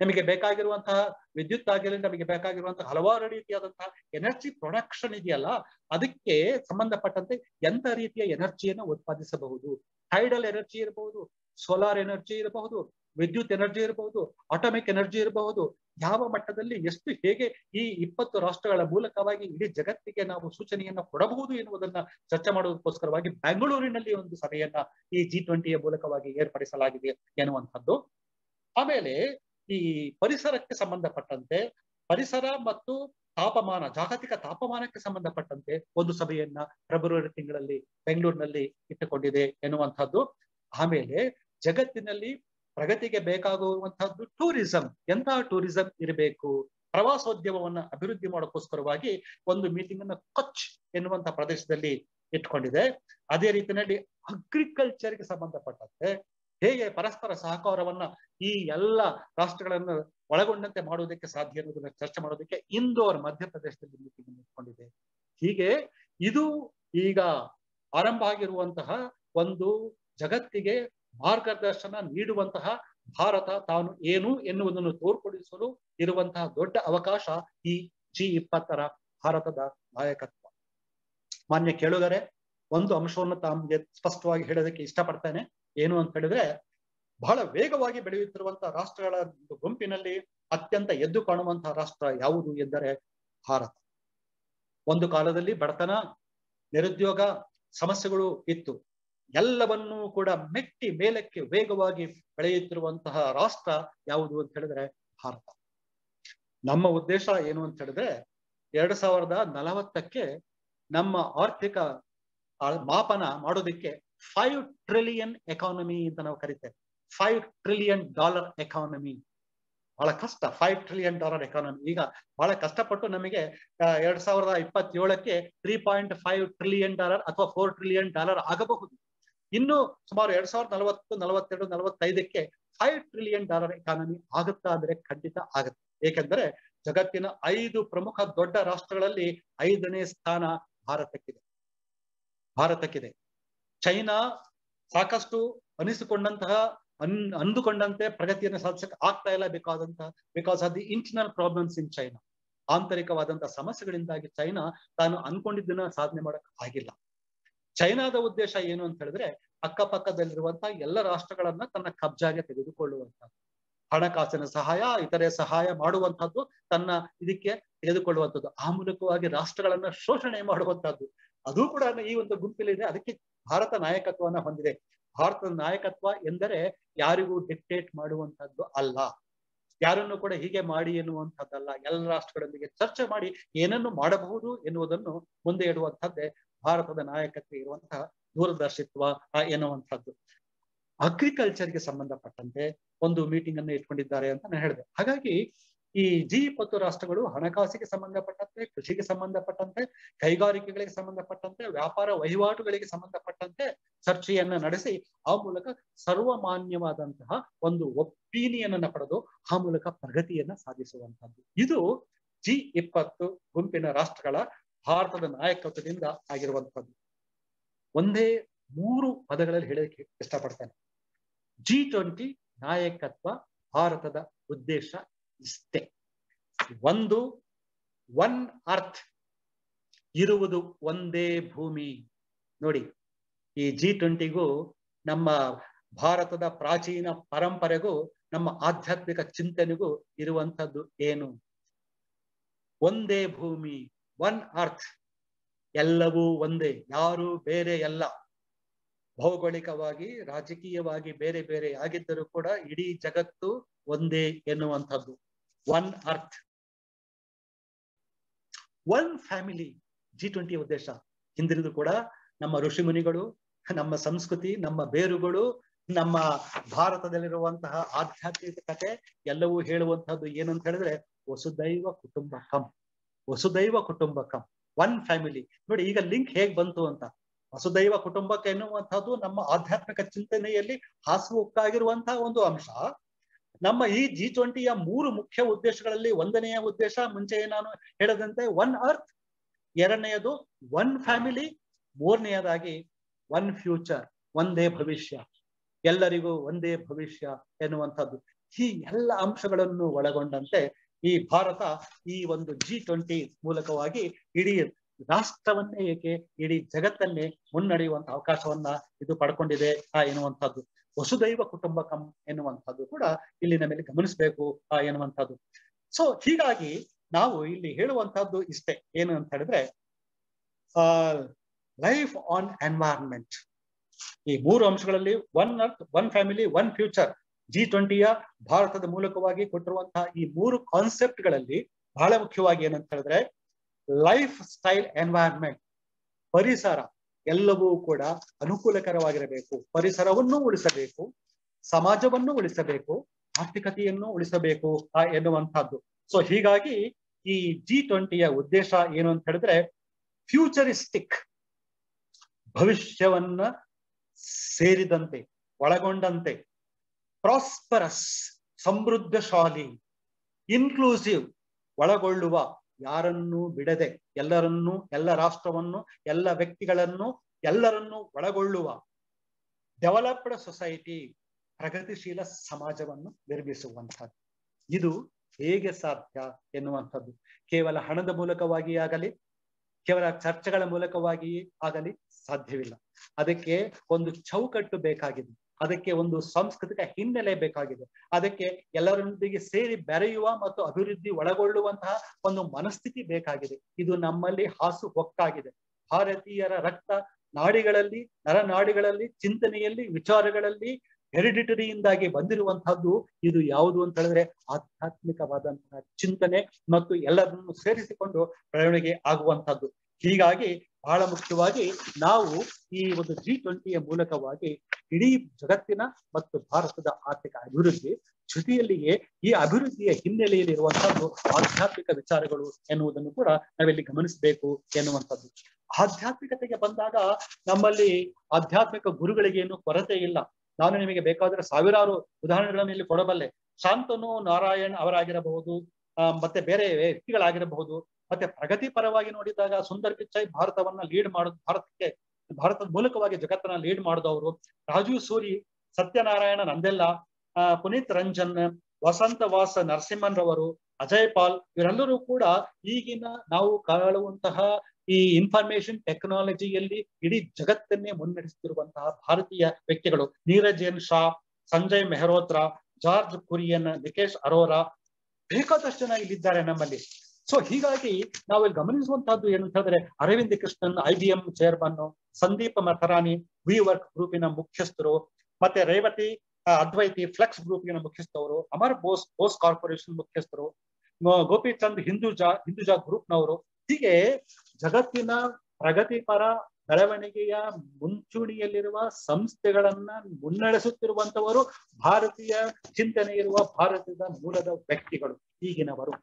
ನಮಗೆ ಬೇಕಾಗಿರುವಂತಹ ವಿದ್ಯುತ್ ಆಗಿರಲಿ, ನಮಗೆ ಬೇಕಾಗಿರುವಂತಹ ಹಲವಾರು ರೀತಿಯಾದಂತಹ ಎನರ್ಜಿ ಪ್ರೊಡಕ್ಷನ್ ಇದೆಯಲ್ಲ, ಅದಕ್ಕೆ ಸಂಬಂಧಪಟ್ಟಂತೆ ಎಂತ ರೀತಿಯ ಎನರ್ಜಿಯನ್ನು ಉತ್ಪಾದಿಸಬಹುದು? ಹೈಡಲ್ ಎನರ್ಜಿ ಇರಬಹುದು ಸೋಲಾರ್ ಎನರ್ಜಿ ಇರಬಹುದು ವಿದ್ಯುತ್ ಎನರ್ಜಿ ಇರಬಹುದು ಆಟೋಮಿಕ್ ಎನರ್ಜಿ ಇರಬಹುದು, ಯಾವ ಮಟ್ಟದಲ್ಲಿ ಎಷ್ಟು ಹೇಗೆ ಈ ಇಪ್ಪತ್ತು ರಾಷ್ಟ್ರಗಳ ಮೂಲಕವಾಗಿ ಇಡೀ ಜಗತ್ತಿಗೆ ನಾವು ಸೂಚನೆಯನ್ನ ಕೊಡಬಹುದು ಎನ್ನುವುದನ್ನ ಚರ್ಚೆ ಮಾಡುವುದಕ್ಕೋಸ್ಕರವಾಗಿ ಬೆಂಗಳೂರಿನಲ್ಲಿ ಒಂದು ಸಭೆಯನ್ನ ಈ ಜಿ ಟ್ವೆಂಟಿಯ ಮೂಲಕವಾಗಿ ಏರ್ಪಡಿಸಲಾಗಿದೆ ಎನ್ನುವಂಥದ್ದು. ಆಮೇಲೆ ಈ ಪರಿಸರಕ್ಕೆ ಸಂಬಂಧಪಟ್ಟಂತೆ, ಪರಿಸರ ಮತ್ತು ತಾಪಮಾನ, ಜಾಗತಿಕ ತಾಪಮಾನಕ್ಕೆ ಸಂಬಂಧಪಟ್ಟಂತೆ ಒಂದು ಸಭೆಯನ್ನ ಫೆಬ್ರವರಿ ತಿಂಗಳಲ್ಲಿ ಬೆಂಗಳೂರಿನಲ್ಲಿ ಇಟ್ಟುಕೊಂಡಿದೆ ಎನ್ನುವಂಥದ್ದು. ಆಮೇಲೆ ಜಗತ್ತಿನಲ್ಲಿ ಪ್ರಗತಿಗೆ ಬೇಕಾಗುವಂತಹದ್ದು ಟೂರಿಸಂ ಎಂತಹ ಟೂರಿಸಂ ಇರಬೇಕು? ಪ್ರವಾಸೋದ್ಯಮವನ್ನ ಅಭಿವೃದ್ಧಿ ಮಾಡೋಕ್ಕೋಸ್ಕರವಾಗಿ ಒಂದು ಮೀಟಿಂಗ್ ಅನ್ನು ಕಚ್ ಎನ್ನುವಂತಹ ಪ್ರದೇಶದಲ್ಲಿ ಇಟ್ಕೊಂಡಿದೆ. ಅದೇ ರೀತಿಯಲ್ಲಿ ಅಗ್ರಿಕಲ್ಚರ್ಗೆ ಸಂಬಂಧಪಟ್ಟಂತೆ ಹೇಗೆ ಪರಸ್ಪರ ಸಹಕಾರವನ್ನ ಈ ಎಲ್ಲ ರಾಷ್ಟ್ರಗಳನ್ನು ಒಳಗೊಂಡಂತೆ ಮಾಡುವುದಕ್ಕೆ ಸಾಧ್ಯ ಅನ್ನೋದನ್ನ ಚರ್ಚೆ ಮಾಡೋದಕ್ಕೆ ಇಂದೋರ್ ಮಧ್ಯಪ್ರದೇಶದಲ್ಲಿ ಮೀಟಿಂಗ್ ಇಟ್ಕೊಂಡಿದೆ. ಹೀಗೆ ಇದು ಈಗ ಆರಂಭ ಆಗಿರುವಂತಹ ಒಂದು ಜಗತ್ತಿಗೆ ಮಾರ್ಗದರ್ಶನ ನೀಡುವಂತಹ ಭಾರತ ತಾನು ಏನು ಎನ್ನುವುದನ್ನು ತೋರ್ಪಡಿಸಲು ಇರುವಂತಹ ದೊಡ್ಡ ಅವಕಾಶ ಈ ಜಿ ಇಪ್ಪತ್ತರ ಭಾರತದ ನಾಯಕತ್ವ. ಮಾನ್ಯ ಕೇಳುಗರೆ, ಒಂದು ಅಂಶವನ್ನು ತಮಗೆ ಸ್ಪಷ್ಟವಾಗಿ ಹೇಳೋದಕ್ಕೆ ಇಷ್ಟಪಡ್ತೇನೆ. ಏನು ಅಂತ ಹೇಳಿದ್ರೆ, ಬಹಳ ವೇಗವಾಗಿ ಬೆಳೆಯುತ್ತಿರುವಂತಹ ರಾಷ್ಟ್ರಗಳ ಗುಂಪಿನಲ್ಲಿ ಅತ್ಯಂತ ಎದ್ದು ಕಾಣುವಂತಹ ರಾಷ್ಟ್ರ ಯಾವುದು ಎಂದರೆ ಭಾರತ. ಒಂದು ಕಾಲದಲ್ಲಿ ಬಡತನ, ನಿರುದ್ಯೋಗ ಸಮಸ್ಯೆಗಳು ಇತ್ತು. ಎಲ್ಲವನ್ನೂ ಕೂಡ ಮೆಟ್ಟಿ ಮೇಲಕ್ಕೆ ವೇಗವಾಗಿ ಬೆಳೆಯುತ್ತಿರುವಂತಹ ರಾಷ್ಟ್ರ ಯಾವುದು ಅಂತ ಹೇಳಿದ್ರೆ ಭಾರತ. ನಮ್ಮ ಉದ್ದೇಶ ಏನು ಅಂತ ಹೇಳಿದ್ರೆ ಎರಡ್ ಸಾವಿರದ ನಲವತ್ತಕ್ಕೆ ನಮ್ಮ ಆರ್ಥಿಕ ಮಾಪನ ಮಾಡೋದಕ್ಕೆ ಫೈವ್ ಟ್ರಿಲಿಯನ್ ಎಕಾನಮಿ ಅಂತ ನಾವು ಕರಿತೇವೆ. ಫೈವ್ ಟ್ರಿಲಿಯನ್ ಡಾಲರ್ ಎಕಾನಮಿ ಬಹಳ ಕಷ್ಟ. ಫೈವ್ ಟ್ರಿಲಿಯನ್ ಡಾಲರ್ ಎಕಾನಮಿ ಈಗ ಬಹಳ ಕಷ್ಟಪಟ್ಟು ನಮಗೆ ಎರಡ್ ಸಾವಿರದ ಇಪ್ಪತ್ತೇಳಕ್ಕೆ three point five trillion dollar ಅಥವಾ ಫೋರ್ ಟ್ರಿಲಿಯನ್ ಡಾಲರ್ ಆಗಬಹುದು. ಇನ್ನು ಸುಮಾರು ಎರಡ್ ಸಾವಿರದ ನಲವತ್ತು, ನಲವತ್ತೆರಡು, ನಲವತ್ತೈದಕ್ಕೆ ಫೈವ್ ಟ್ರಿಲಿಯನ್ ಡಾಲರ್ ಎಕಾನಮಿ ಆಗುತ್ತಾ ಅಂದ್ರೆ ಖಂಡಿತ ಆಗುತ್ತೆ. ಏಕೆಂದರೆ ಜಗತ್ತಿನ ಐದು ಪ್ರಮುಖ ದೊಡ್ಡ ರಾಷ್ಟ್ರಗಳಲ್ಲಿ ಐದನೇ ಸ್ಥಾನ ಭಾರತಕ್ಕಿದೆ. ಭಾರತಕ್ಕಿದೆ. ಚೈನಾ ಸಾಕಷ್ಟು ಅನಿಸಿಕೊಂಡಂತಹ, ಅನ್, ಅಂದುಕೊಂಡಂತೆ ಪ್ರಗತಿಯನ್ನು ಸಾಧಿಸಕ್ಕೆ ಆಗ್ತಾ ಇಲ್ಲ ಬಿಕಾಸ್ ಅಂತ because of the internal problems in China ಆಂತರಿಕವಾದಂತಹ ಸಮಸ್ಯೆಗಳಿಂದಾಗಿ ಚೈನಾ ತಾನು ಅನ್ಕೊಂಡಿದ್ದನ್ನ ಸಾಧನೆ ಮಾಡಕ್ ಆಗಿಲ್ಲ. ಚೈನಾದ ಉದ್ದೇಶ ಏನು ಅಂತ ಹೇಳಿದ್ರೆ ಅಕ್ಕಪಕ್ಕದಲ್ಲಿರುವಂತಹ ಎಲ್ಲ ರಾಷ್ಟ್ರಗಳನ್ನ ತನ್ನ ಕಬ್ಜಾಗೆ ತೆಗೆದುಕೊಳ್ಳುವಂತಹ ಹಣಕಾಸಿನ ಸಹಾಯ, ಇತರೆ ಸಹಾಯ ಮಾಡುವಂತಹದ್ದು ತನ್ನ ಇದಕ್ಕೆ ತೆಗೆದುಕೊಳ್ಳುವಂಥದ್ದು ಆ ಮೂಲಕವಾಗಿ ರಾಷ್ಟ್ರಗಳನ್ನ ಶೋಷಣೆ ಮಾಡುವಂತಹದ್ದು. ಅದು ಕೂಡ ಈ ಒಂದು ಗುಂಪಿಲಿದೆ ಅದಕ್ಕೆ ಭಾರತ ನಾಯಕತ್ವವನ್ನ ಹೊಂದಿದೆ. ಭಾರತದ ನಾಯಕತ್ವ ಎಂದರೆ ಯಾರಿಗೂ ಡಿಕ್ಟೇಟ್ ಮಾಡುವಂತಹದ್ದು ಅಲ್ಲ. ಯಾರನ್ನು ಕೂಡ ಹೀಗೆ ಮಾಡಿ ಎನ್ನುವಂಥದ್ದಲ್ಲ ಎಲ್ಲ ರಾಷ್ಟ್ರಗಳೊಂದಿಗೆ ಚರ್ಚೆ ಮಾಡಿ ಏನನ್ನು ಮಾಡಬಹುದು ಎನ್ನುವುದನ್ನು ಮುಂದೆ ಇಡುವಂತಹದ್ದೇ ಭಾರತದ ನಾಯಕತ್ವ ಇರುವಂತಹ ದೂರದರ್ಶಿತ್ವ ಎನ್ನುವಂಥದ್ದು. ಅಗ್ರಿಕಲ್ಚರ್ಗೆ ಸಂಬಂಧಪಟ್ಟಂತೆ ಒಂದು ಮೀಟಿಂಗ್ ಅನ್ನು ಇಟ್ಕೊಂಡಿದ್ದಾರೆ ಅಂತ ನಾನು ಹೇಳಿದೆ. ಹಾಗಾಗಿ ಈ ಜಿ ಇಪ್ಪತ್ತು ರಾಷ್ಟ್ರಗಳು ಹಣಕಾಸಿಗೆ ಸಂಬಂಧಪಟ್ಟಂತೆ, ಕೃಷಿಗೆ ಸಂಬಂಧಪಟ್ಟಂತೆ, ಕೈಗಾರಿಕೆಗಳಿಗೆ ಸಂಬಂಧಪಟ್ಟಂತೆ, ವ್ಯಾಪಾರ ವಹಿವಾಟುಗಳಿಗೆ ಸಂಬಂಧಪಟ್ಟಂತೆ ಚರ್ಚೆಯನ್ನ ನಡೆಸಿ ಆ ಮೂಲಕ ಸರ್ವಮಾನ್ಯವಾದಂತಹ ಒಂದು ಒಪಿನಿಯನ್ ಅನ್ನ ಪಡೆದು ಆ ಮೂಲಕ ಪ್ರಗತಿಯನ್ನ ಸಾಧಿಸುವಂತದ್ದು ಇದು ಜಿ ಇಪ್ಪತ್ತು ಗುಂಪಿನ ರಾಷ್ಟ್ರಗಳ ಭಾರತದ ನಾಯಕತ್ವದಿಂದ ಆಗಿರುವಂತದ್ದು ಒಂದೇ ಮೂರು ಪದಗಳಲ್ಲಿ ಹೇಳಲಿಕ್ಕೆ ಇಷ್ಟಪಡ್ತೇನೆ. ಜಿ ಟ್ವೆಂಟಿ ನಾಯಕತ್ವ ಭಾರತದ ಉದ್ದೇಶ ಇಷ್ಟೇ. ಒಂದು ಒನ್ ಅರ್ಥ್ ಇರುವುದು ಒಂದೇ ಭೂಮಿ. ನೋಡಿ, ಈ ಜಿ ಟ್ವೆಂಟಿಗೂ ನಮ್ಮ ಭಾರತದ ಪ್ರಾಚೀನ ಪರಂಪರೆಗೂ, ನಮ್ಮ ಆಧ್ಯಾತ್ಮಿಕ ಚಿಂತನೆಗೂ ಇರುವಂಥದ್ದು ಏನು? ಒಂದೇ ಭೂಮಿ. ಒನ್ ಅರ್ಥ್ ಎಲ್ಲವೂ ಒಂದೇ, ಯಾರು ಬೇರೆ ಎಲ್ಲ ಭೌಗೋಳಿಕವಾಗಿ, ರಾಜಕೀಯವಾಗಿ ಬೇರೆ ಬೇರೆ ಆಗಿದ್ದರೂ ಕೂಡ ಇಡೀ ಜಗತ್ತು ಒಂದೇ ಎನ್ನುವಂಥದ್ದು. One earth one family G twenty ಉದ್ದೇಶ. ಹಿಂದಿರಿದು ಕೂಡ ನಮ್ಮ ಋಷಿಮುನಿಗಳು, ನಮ್ಮ ಸಂಸ್ಕೃತಿ, ನಮ್ಮ ಬೇರುಗಳು, ನಮ್ಮ ಭಾರತದಲ್ಲಿರುವಂತಹ ಆಧ್ಯಾತ್ಮಿಕತೆ ಎಲ್ಲವೂ ಹೇಳುವಂತಹದ್ದು ಏನಂತ ಹೇಳಿದ್ರೆ, ವಸುದೈವ ಕುಟುಂಬಕಂ. ವಸುದೈವ ಕುಟುಂಬಕಂ ಒನ್ ಫ್ಯಾಮಿಲಿ ನೋಡಿ, ಈಗ ಲಿಂಕ್ ಹೇಗ್ ಬಂತು ಅಂತ. ವಸುದೈವ ಕುಟುಂಬಕ ಎನ್ನುವಂತಹದ್ದು ನಮ್ಮ ಆಧ್ಯಾತ್ಮಿಕ ಚಿಂತನೆಯಲ್ಲಿ ಹಾಸುಹೊಕ್ಕಾಗಿರುವಂತಹ ಒಂದು ಅಂಶ. ನಮ್ಮ ಈ ಜಿ ಟ್ವೆಂಟಿಯ ಮೂರು ಮುಖ್ಯ ಉದ್ದೇಶಗಳಲ್ಲಿ ಒಂದನೆಯ ಉದ್ದೇಶ ಮುಂಚೆ ನಾನು ಹೇಳದಂತೆ ಒನ್ ಅರ್ತ್ ಎರಡನೆಯದು ಒನ್ ಫ್ಯಾಮಿಲಿ ಮೂರನೆಯದಾಗಿ ಒನ್ ಫ್ಯೂಚರ್ ಒಂದೇ ಭವಿಷ್ಯ. ಎಲ್ಲರಿಗೂ ಒಂದೇ ಭವಿಷ್ಯ ಎನ್ನುವಂಥದ್ದು. ಈ ಎಲ್ಲ ಅಂಶಗಳನ್ನು ಒಳಗೊಂಡಂತೆ ಈ ಭಾರತ ಈ ಒಂದು ಜಿ ಟ್ವೆಂಟಿ ಮೂಲಕವಾಗಿ ಇಡೀ ರಾಷ್ಟ್ರವನ್ನೇ ಏಕೆ ಇಡೀ ಜಗತ್ತನ್ನೇ ಮುನ್ನಡೆಯುವಂತ ಅವಕಾಶವನ್ನ ಇದು ಪಡ್ಕೊಂಡಿದೆ ಆ ಎನ್ನುವಂಥದ್ದು. ವಸುದೈವ ಕುಟುಂಬಕಂ ಎನ್ನುವಂಥದ್ದು ಕೂಡ ಇಲ್ಲಿ ನಮಗೆ ಗಮನಿಸಬೇಕು ಆ ಎನ್ನುವಂಥದ್ದು. ಸೊ ಹೀಗಾಗಿ ನಾವು ಇಲ್ಲಿ ಹೇಳುವಂತಹದ್ದು ಇಷ್ಟೇ. ಏನು ಅಂತ ಹೇಳಿದ್ರೆ, ಆ ಲೈಫ್ ಆನ್ ಎನ್ವೈರನ್ಮೆಂಟ್ ಈ ಮೂರು ಅಂಶಗಳಲ್ಲಿ one earth one family one future G ಟ್ವೆಂಟಿಯ ಭಾರತದ ಮೂಲಕವಾಗಿ ಕೊಟ್ಟಿರುವಂತಹ ಈ ಮೂರು ಕಾನ್ಸೆಪ್ಟ್ಗಳಲ್ಲಿ ಬಹಳ ಮುಖ್ಯವಾಗಿ ಏನಂತ ಹೇಳಿದ್ರೆ ಲೈಫ್ ಸ್ಟೈಲ್ ಎನ್ವೈರನ್ಮೆಂಟ್ ಪರಿಸರ ಎಲ್ಲವೂ ಕೂಡ ಅನುಕೂಲಕರವಾಗಿರಬೇಕು. ಪರಿಸರವನ್ನು ಉಳಿಸಬೇಕು, ಸಮಾಜವನ್ನು ಉಳಿಸಬೇಕು, ಆರ್ಥಿಕತೆಯನ್ನು ಉಳಿಸಬೇಕು ಎನ್ನುವಂತಹದ್ದು ಸೊ ಹೀಗಾಗಿ ಈ ಜಿ ಟ್ವೆಂಟಿಯ ಉದ್ದೇಶ ಏನು ಅಂತ ಹೇಳಿದ್ರೆ ಫ್ಯೂಚರಿಸ್ಟಿಕ್ ಭವಿಷ್ಯವನ್ನ ಸೇರಿದಂತೆ, ಒಳಗೊಂಡಂತೆ ಪ್ರಾಸ್ಪರಸ್ ಸಮೃದ್ಧಶಾಲಿ ಇನ್ಕ್ಲೂಸಿವ್ ಒಳಗೊಳ್ಳುವ ಯಾರನ್ನೂ ಬಿಡದೆ, ಎಲ್ಲರನ್ನೂ, ಎಲ್ಲ ರಾಷ್ಟ್ರವನ್ನು, ಎಲ್ಲ ವ್ಯಕ್ತಿಗಳನ್ನು, ಎಲ್ಲರನ್ನೂ ಒಳಗೊಳ್ಳುವ ಡೆವಲಪ್ಡ್ ಸೊಸೈಟಿ ಪ್ರಗತಿಶೀಲ ಸಮಾಜವನ್ನು ನಿರ್ಮಿಸುವಂಥದ್ದು. ಇದು ಹೇಗೆ ಸಾಧ್ಯ ಎನ್ನುವಂಥದ್ದು. ಕೇವಲ ಹಣದ ಮೂಲಕವಾಗಿ ಆಗಲಿ, ಕೇವಲ ಚರ್ಚೆಗಳ ಮೂಲಕವಾಗಿ ಆಗಲಿ ಸಾಧ್ಯವಿಲ್ಲ. ಅದಕ್ಕೆ ಒಂದು ಚೌಕಟ್ಟು ಬೇಕಾಗಿದೆ. ಅದಕ್ಕೆ ಒಂದು ಸಾಂಸ್ಕೃತಿಕ ಹಿನ್ನೆಲೆ ಬೇಕಾಗಿದೆ. ಅದಕ್ಕೆ ಎಲ್ಲರೊಂದಿಗೆ ಸೇರಿ ಬೆರೆಯುವ ಮತ್ತು ಅಭಿವೃದ್ಧಿ ಒಳಗೊಳ್ಳುವಂತಹ ಒಂದು ಮನಸ್ಥಿತಿ ಬೇಕಾಗಿದೆ. ಇದು ನಮ್ಮಲ್ಲಿ ಹಾಸು ಹೊಕ್ಕಾಗಿದೆ. ಭಾರತೀಯರ ರಕ್ತ ನಾಡಿಗಳಲ್ಲಿ ನರನಾಡಿಗಳಲ್ಲಿ ಚಿಂತನೆಯಲ್ಲಿ, ವಿಚಾರಗಳಲ್ಲಿ ಹೆರಿಡಿಟರಿಯಿಂದಾಗಿ ಬಂದಿರುವಂತಹದ್ದು ಇದು ಯಾವುದು ಅಂತ ಹೇಳಿದ್ರೆ ಆಧ್ಯಾತ್ಮಿಕವಾದಂತಹ ಚಿಂತನೆ ಮತ್ತು ಎಲ್ಲರನ್ನು ಸೇರಿಸಿಕೊಂಡು ಬೆಳವಣಿಗೆ ಆಗುವಂತಹದ್ದು ಹೀಗಾಗಿ ಬಹಳ ಮುಖ್ಯವಾಗಿ ನಾವು ಈ ಒಂದು ಜಿ ಟ್ವೆಂಟಿಯ ಮೂಲಕವಾಗಿ ಇಡೀ ಜಗತ್ತಿನ ಮತ್ತು ಭಾರತದ ಆರ್ಥಿಕ ಅಭಿವೃದ್ಧಿ, ಜೊತೆಯಲ್ಲಿಯೇ ಈ ಅಭಿವೃದ್ಧಿಯ ಹಿನ್ನೆಲೆಯಲ್ಲಿ ಇರುವಂತಹದ್ದು ಆಧ್ಯಾತ್ಮಿಕ ವಿಚಾರಗಳು ಎನ್ನುವುದನ್ನು ಕೂಡ ನಾವಿಲ್ಲಿ ಗಮನಿಸಬೇಕು ಎನ್ನುವಂಥದ್ದು. ಆಧ್ಯಾತ್ಮಿಕತೆಗೆ ಬಂದಾಗ ನಮ್ಮಲ್ಲಿ ಆಧ್ಯಾತ್ಮಿಕ ಗುರುಗಳಿಗೆ ಏನು ಕೊರತೆ ಇಲ್ಲ. ನಾನು ನಿಮಗೆ ಬೇಕಾದ್ರೆ ಸಾವಿರಾರು ಉದಾಹರಣೆಗಳನ್ನು ಇಲ್ಲಿ ಕೊಡಬಲ್ಲೆ. ಶಾಂತನು ನಾರಾಯಣ್ ಅವರಾಗಿರಬಹುದು ಮತ್ತೆ ಬೇರೆ ವ್ಯಕ್ತಿಗಳಾಗಿರಬಹುದು. ಮತ್ತೆ ಪ್ರಗತಿ ಪರವಾಗಿ ನೋಡಿದಾಗ ಸುಂದರ್ ಪಿಚ್ಚೈ ಭಾರತವನ್ನ ಲೀಡ್ ಮಾಡ, ಭಾರತಕ್ಕೆ, ಭಾರತದ ಮೂಲಕವಾಗಿ ಜಗತ್ತನ್ನ ಲೀಡ್ ಮಾಡಿದವರು. ರಾಜೀವ್ ಸೂರಿ, ಸತ್ಯನಾರಾಯಣ ನಂದೆಲ್ಲ ಪುನೀತ್ ರಂಜನ್, ವಸಂತ ವಾಸ ನರಸಿಂಹನ್ ರವರು ಅಜಯ್ ಪಾಲ್ ಇವರೆಲ್ಲರೂ ಕೂಡ ಈಗಿನ ನಾವು ಕಾಣುವಂತಹ ಈ ಇನ್ಫಾರ್ಮೇಶನ್ ಟೆಕ್ನಾಲಜಿಯಲ್ಲಿ ಇಡೀ ಜಗತ್ತನ್ನೇ ಮುನ್ನಡೆಸುತ್ತಿರುವಂತಹ ಭಾರತೀಯ ವ್ಯಕ್ತಿಗಳು. ನೀರಜ್ ಎನ್ ಶಾ, ಸಂಜಯ್ ಮೆಹರೋತ್ರಾ, ಜಾರ್ಜ್ ಕುರಿಯನ್, ನಿಕೇಶ್ ಅರೋರಾ ಬೇಕಾದಷ್ಟು ಜನ ಇಲ್ಲಿದ್ದಾರೆ ನಮ್ಮಲ್ಲಿ. ಸೊ ಹೀಗಾಗಿ ನಾವು ಗಮನಿಸುವಂತಹದ್ದು ಏನಂತ ಹೇಳಿದ್ರೆ, Arvind Krishna I B M chairman Sandeep Mathrani WeWork ಗ್ರೂಪಿನ ಮುಖ್ಯಸ್ಥರು, ಮತ್ತೆ ರೇವತಿ ಅದ್ವೈತಿ ಫ್ಲೆಕ್ಸ್ ಗ್ರೂಪಿನ ಮುಖ್ಯಸ್ಥರು ಅಮರ್ ಬೋಸ್ ಬೋಸ್ ಕಾರ್ಪೊರೇಷನ್ ಮುಖ್ಯಸ್ಥರು ಗೋಪಿಚಂದ್ ಹಿಂದೂಜಾ ಹಿಂದೂಜಾ ಗ್ರೂಪ್ನವರು. ಹೀಗೆ ಜಗತ್ತಿನ ಪ್ರಗತಿಪರ ಬೆಳವಣಿಗೆಯ ಮುಂಚೂಣಿಯಲ್ಲಿರುವ ಸಂಸ್ಥೆಗಳನ್ನ ಮುನ್ನಡೆಸುತ್ತಿರುವಂತವರು ಭಾರತೀಯ ಚಿಂತನೆ ಇರುವ ಭಾರತದ ಮೂಲದ ವ್ಯಕ್ತಿಗಳು ಈಗಿನವರು.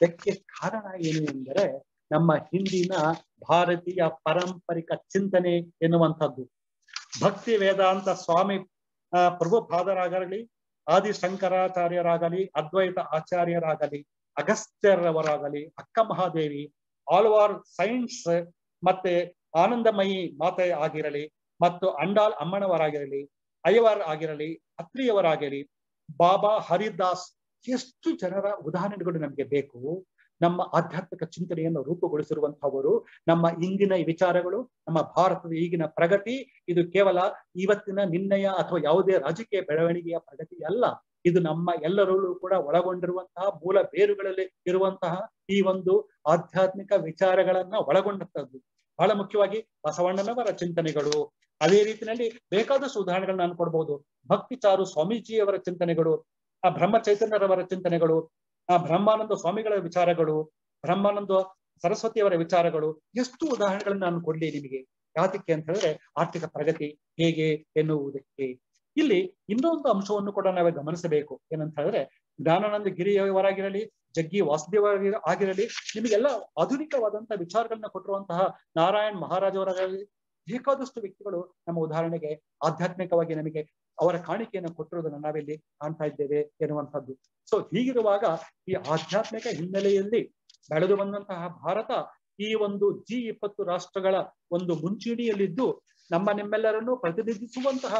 ಅದಕ್ಕೆ ಕಾರಣ ಏನು ಎಂದರೆ ನಮ್ಮ ಹಿಂದಿನ ಭಾರತೀಯ ಪಾರಂಪರಿಕ ಚಿಂತನೆ ಎನ್ನುವಂಥದ್ದು. ಭಕ್ತಿ ವೇದಾಂತ ಸ್ವಾಮಿ ಪ್ರಭುಪಾದರಾಗಲಿ ಆದಿ ಶಂಕರಾಚಾರ್ಯರಾಗಲಿ ಅದ್ವೈತ ಆಚಾರ್ಯರಾಗಲಿ, ಅಗಸ್ತ್ಯರವರಾಗಲಿ, ಅಕ್ಕ ಮಹಾದೇವಿ ಆಲ್ವಾರ್ ಸೈನ್ಸ್ ಮತ್ತೆ ಆನಂದಮಯಿ ಮಾತೆ ಆಗಿರಲಿ ಮತ್ತು ಅಂಡಾಲ್ ಅಮ್ಮನವರಾಗಿರಲಿ, ಅಯ್ಯವರ್ ಆಗಿರಲಿ, ಅತ್ರಿಯವರಾಗಿರಲಿ, ಬಾಬಾ ಹರಿದಾಸ್ ಎಷ್ಟು ಜನರ ಉದಾಹರಣೆಗಳು ನಮಗೆ ಬೇಕು? ನಮ್ಮ ಆಧ್ಯಾತ್ಮಿಕ ಚಿಂತನೆಯನ್ನು ರೂಪುಗೊಳಿಸಿರುವಂತಹವರು ನಮ್ಮ ಇಂದಿನ ವಿಚಾರಗಳು, ನಮ್ಮ ಭಾರತದ ಈಗಿನ ಪ್ರಗತಿ, ಇದು ಕೇವಲ ಇವತ್ತಿನ ನಿನ್ನೆಯ ಅಥವಾ ಯಾವುದೇ ರಾಜಕೀಯ ಬೆಳವಣಿಗೆಯ ಪ್ರಗತಿ ಅಲ್ಲ. ಇದು ನಮ್ಮ ಎಲ್ಲರಲ್ಲೂ ಕೂಡ ಒಳಗೊಂಡಿರುವಂತಹ ಮೂಲ ಬೇರುಗಳಲ್ಲಿ ಇರುವಂತಹ ಈ ಒಂದು ಆಧ್ಯಾತ್ಮಿಕ ವಿಚಾರಗಳನ್ನ ಒಳಗೊಂಡಂತದ್ದು ಬಹಳ ಮುಖ್ಯವಾಗಿ ಬಸವಣ್ಣನವರ ಚಿಂತನೆಗಳು. ಅದೇ ರೀತಿಯಲ್ಲಿ ಬೇಕಾದಷ್ಟು ಉದಾಹರಣೆಗಳನ್ನ ನಾನು ಕೊಡ್ಬೋದು. ಭಕ್ತಿ ಚಾರು ಸ್ವಾಮೀಜಿಯವರ ಚಿಂತನೆಗಳು ಆ ಬ್ರಹ್ಮ ಚೈತನ್ಯರವರ ಚಿಂತನೆಗಳು, ಆ ಬ್ರಹ್ಮಾನಂದ ಸ್ವಾಮಿಗಳ ವಿಚಾರಗಳು, ಬ್ರಹ್ಮಾನಂದ ಸರಸ್ವತಿಯವರ ವಿಚಾರಗಳು, ಎಷ್ಟು ಉದಾಹರಣೆಗಳನ್ನು ನಾನು ಕೊಡ್ಲಿ ನಿಮಗೆ? ಯಾತಕ್ಕೆ ಅಂತ ಹೇಳಿದ್ರೆ ಆರ್ಥಿಕ ಪ್ರಗತಿ ಹೇಗೆ ಎನ್ನುವುದಕ್ಕೆ. ಇಲ್ಲಿ ಇನ್ನೊಂದು ಅಂಶವನ್ನು ಕೂಡ ನಾವೇ ಗಮನಿಸಬೇಕು. ಏನಂತ ಹೇಳಿದ್ರೆ ಜ್ಞಾನಾನಂದ ಗಿರಿಯವರಾಗಿರಲಿ, ಜಗ್ಗಿ ವಾಸುದೇವ ಆಗಿರಲಿ, ನಿಮಗೆಲ್ಲ ಆಧುನಿಕವಾದಂತಹ ವಿಚಾರಗಳನ್ನ ಕೊಟ್ಟಿರುವಂತಹ ನಾರಾಯಣ್ ಮಹಾರಾಜವರಾಗಿರಲಿ ಬೇಕಾದಷ್ಟು ವ್ಯಕ್ತಿಗಳು ನಮ್ಮ ಉದಾಹರಣೆಗೆ ಆಧ್ಯಾತ್ಮಿಕವಾಗಿ ನಮಗೆ ಅವರ ಕಾಣಿಕೆಯನ್ನು ಕೊಟ್ಟಿರೋದನ್ನ ನಾವಿಲ್ಲಿ ಕಾಣ್ತಾ ಇದ್ದೇವೆ ಎನ್ನುವಂಥದ್ದು. ಸೊ ಹೀಗಿರುವಾಗ ಈ ಆಧ್ಯಾತ್ಮಿಕ ಹಿನ್ನೆಲೆಯಲ್ಲಿ ಬೆಳೆದು ಬಂದಂತಹ ಭಾರತ ಈ ಒಂದು ಜಿ ಇಪ್ಪತ್ತು ರಾಷ್ಟ್ರಗಳ ಒಂದು ಮುಂಚೂಣಿಯಲ್ಲಿದ್ದು ನಮ್ಮ ನಿಮ್ಮೆಲ್ಲರನ್ನು ಪ್ರತಿನಿಧಿಸುವಂತಹ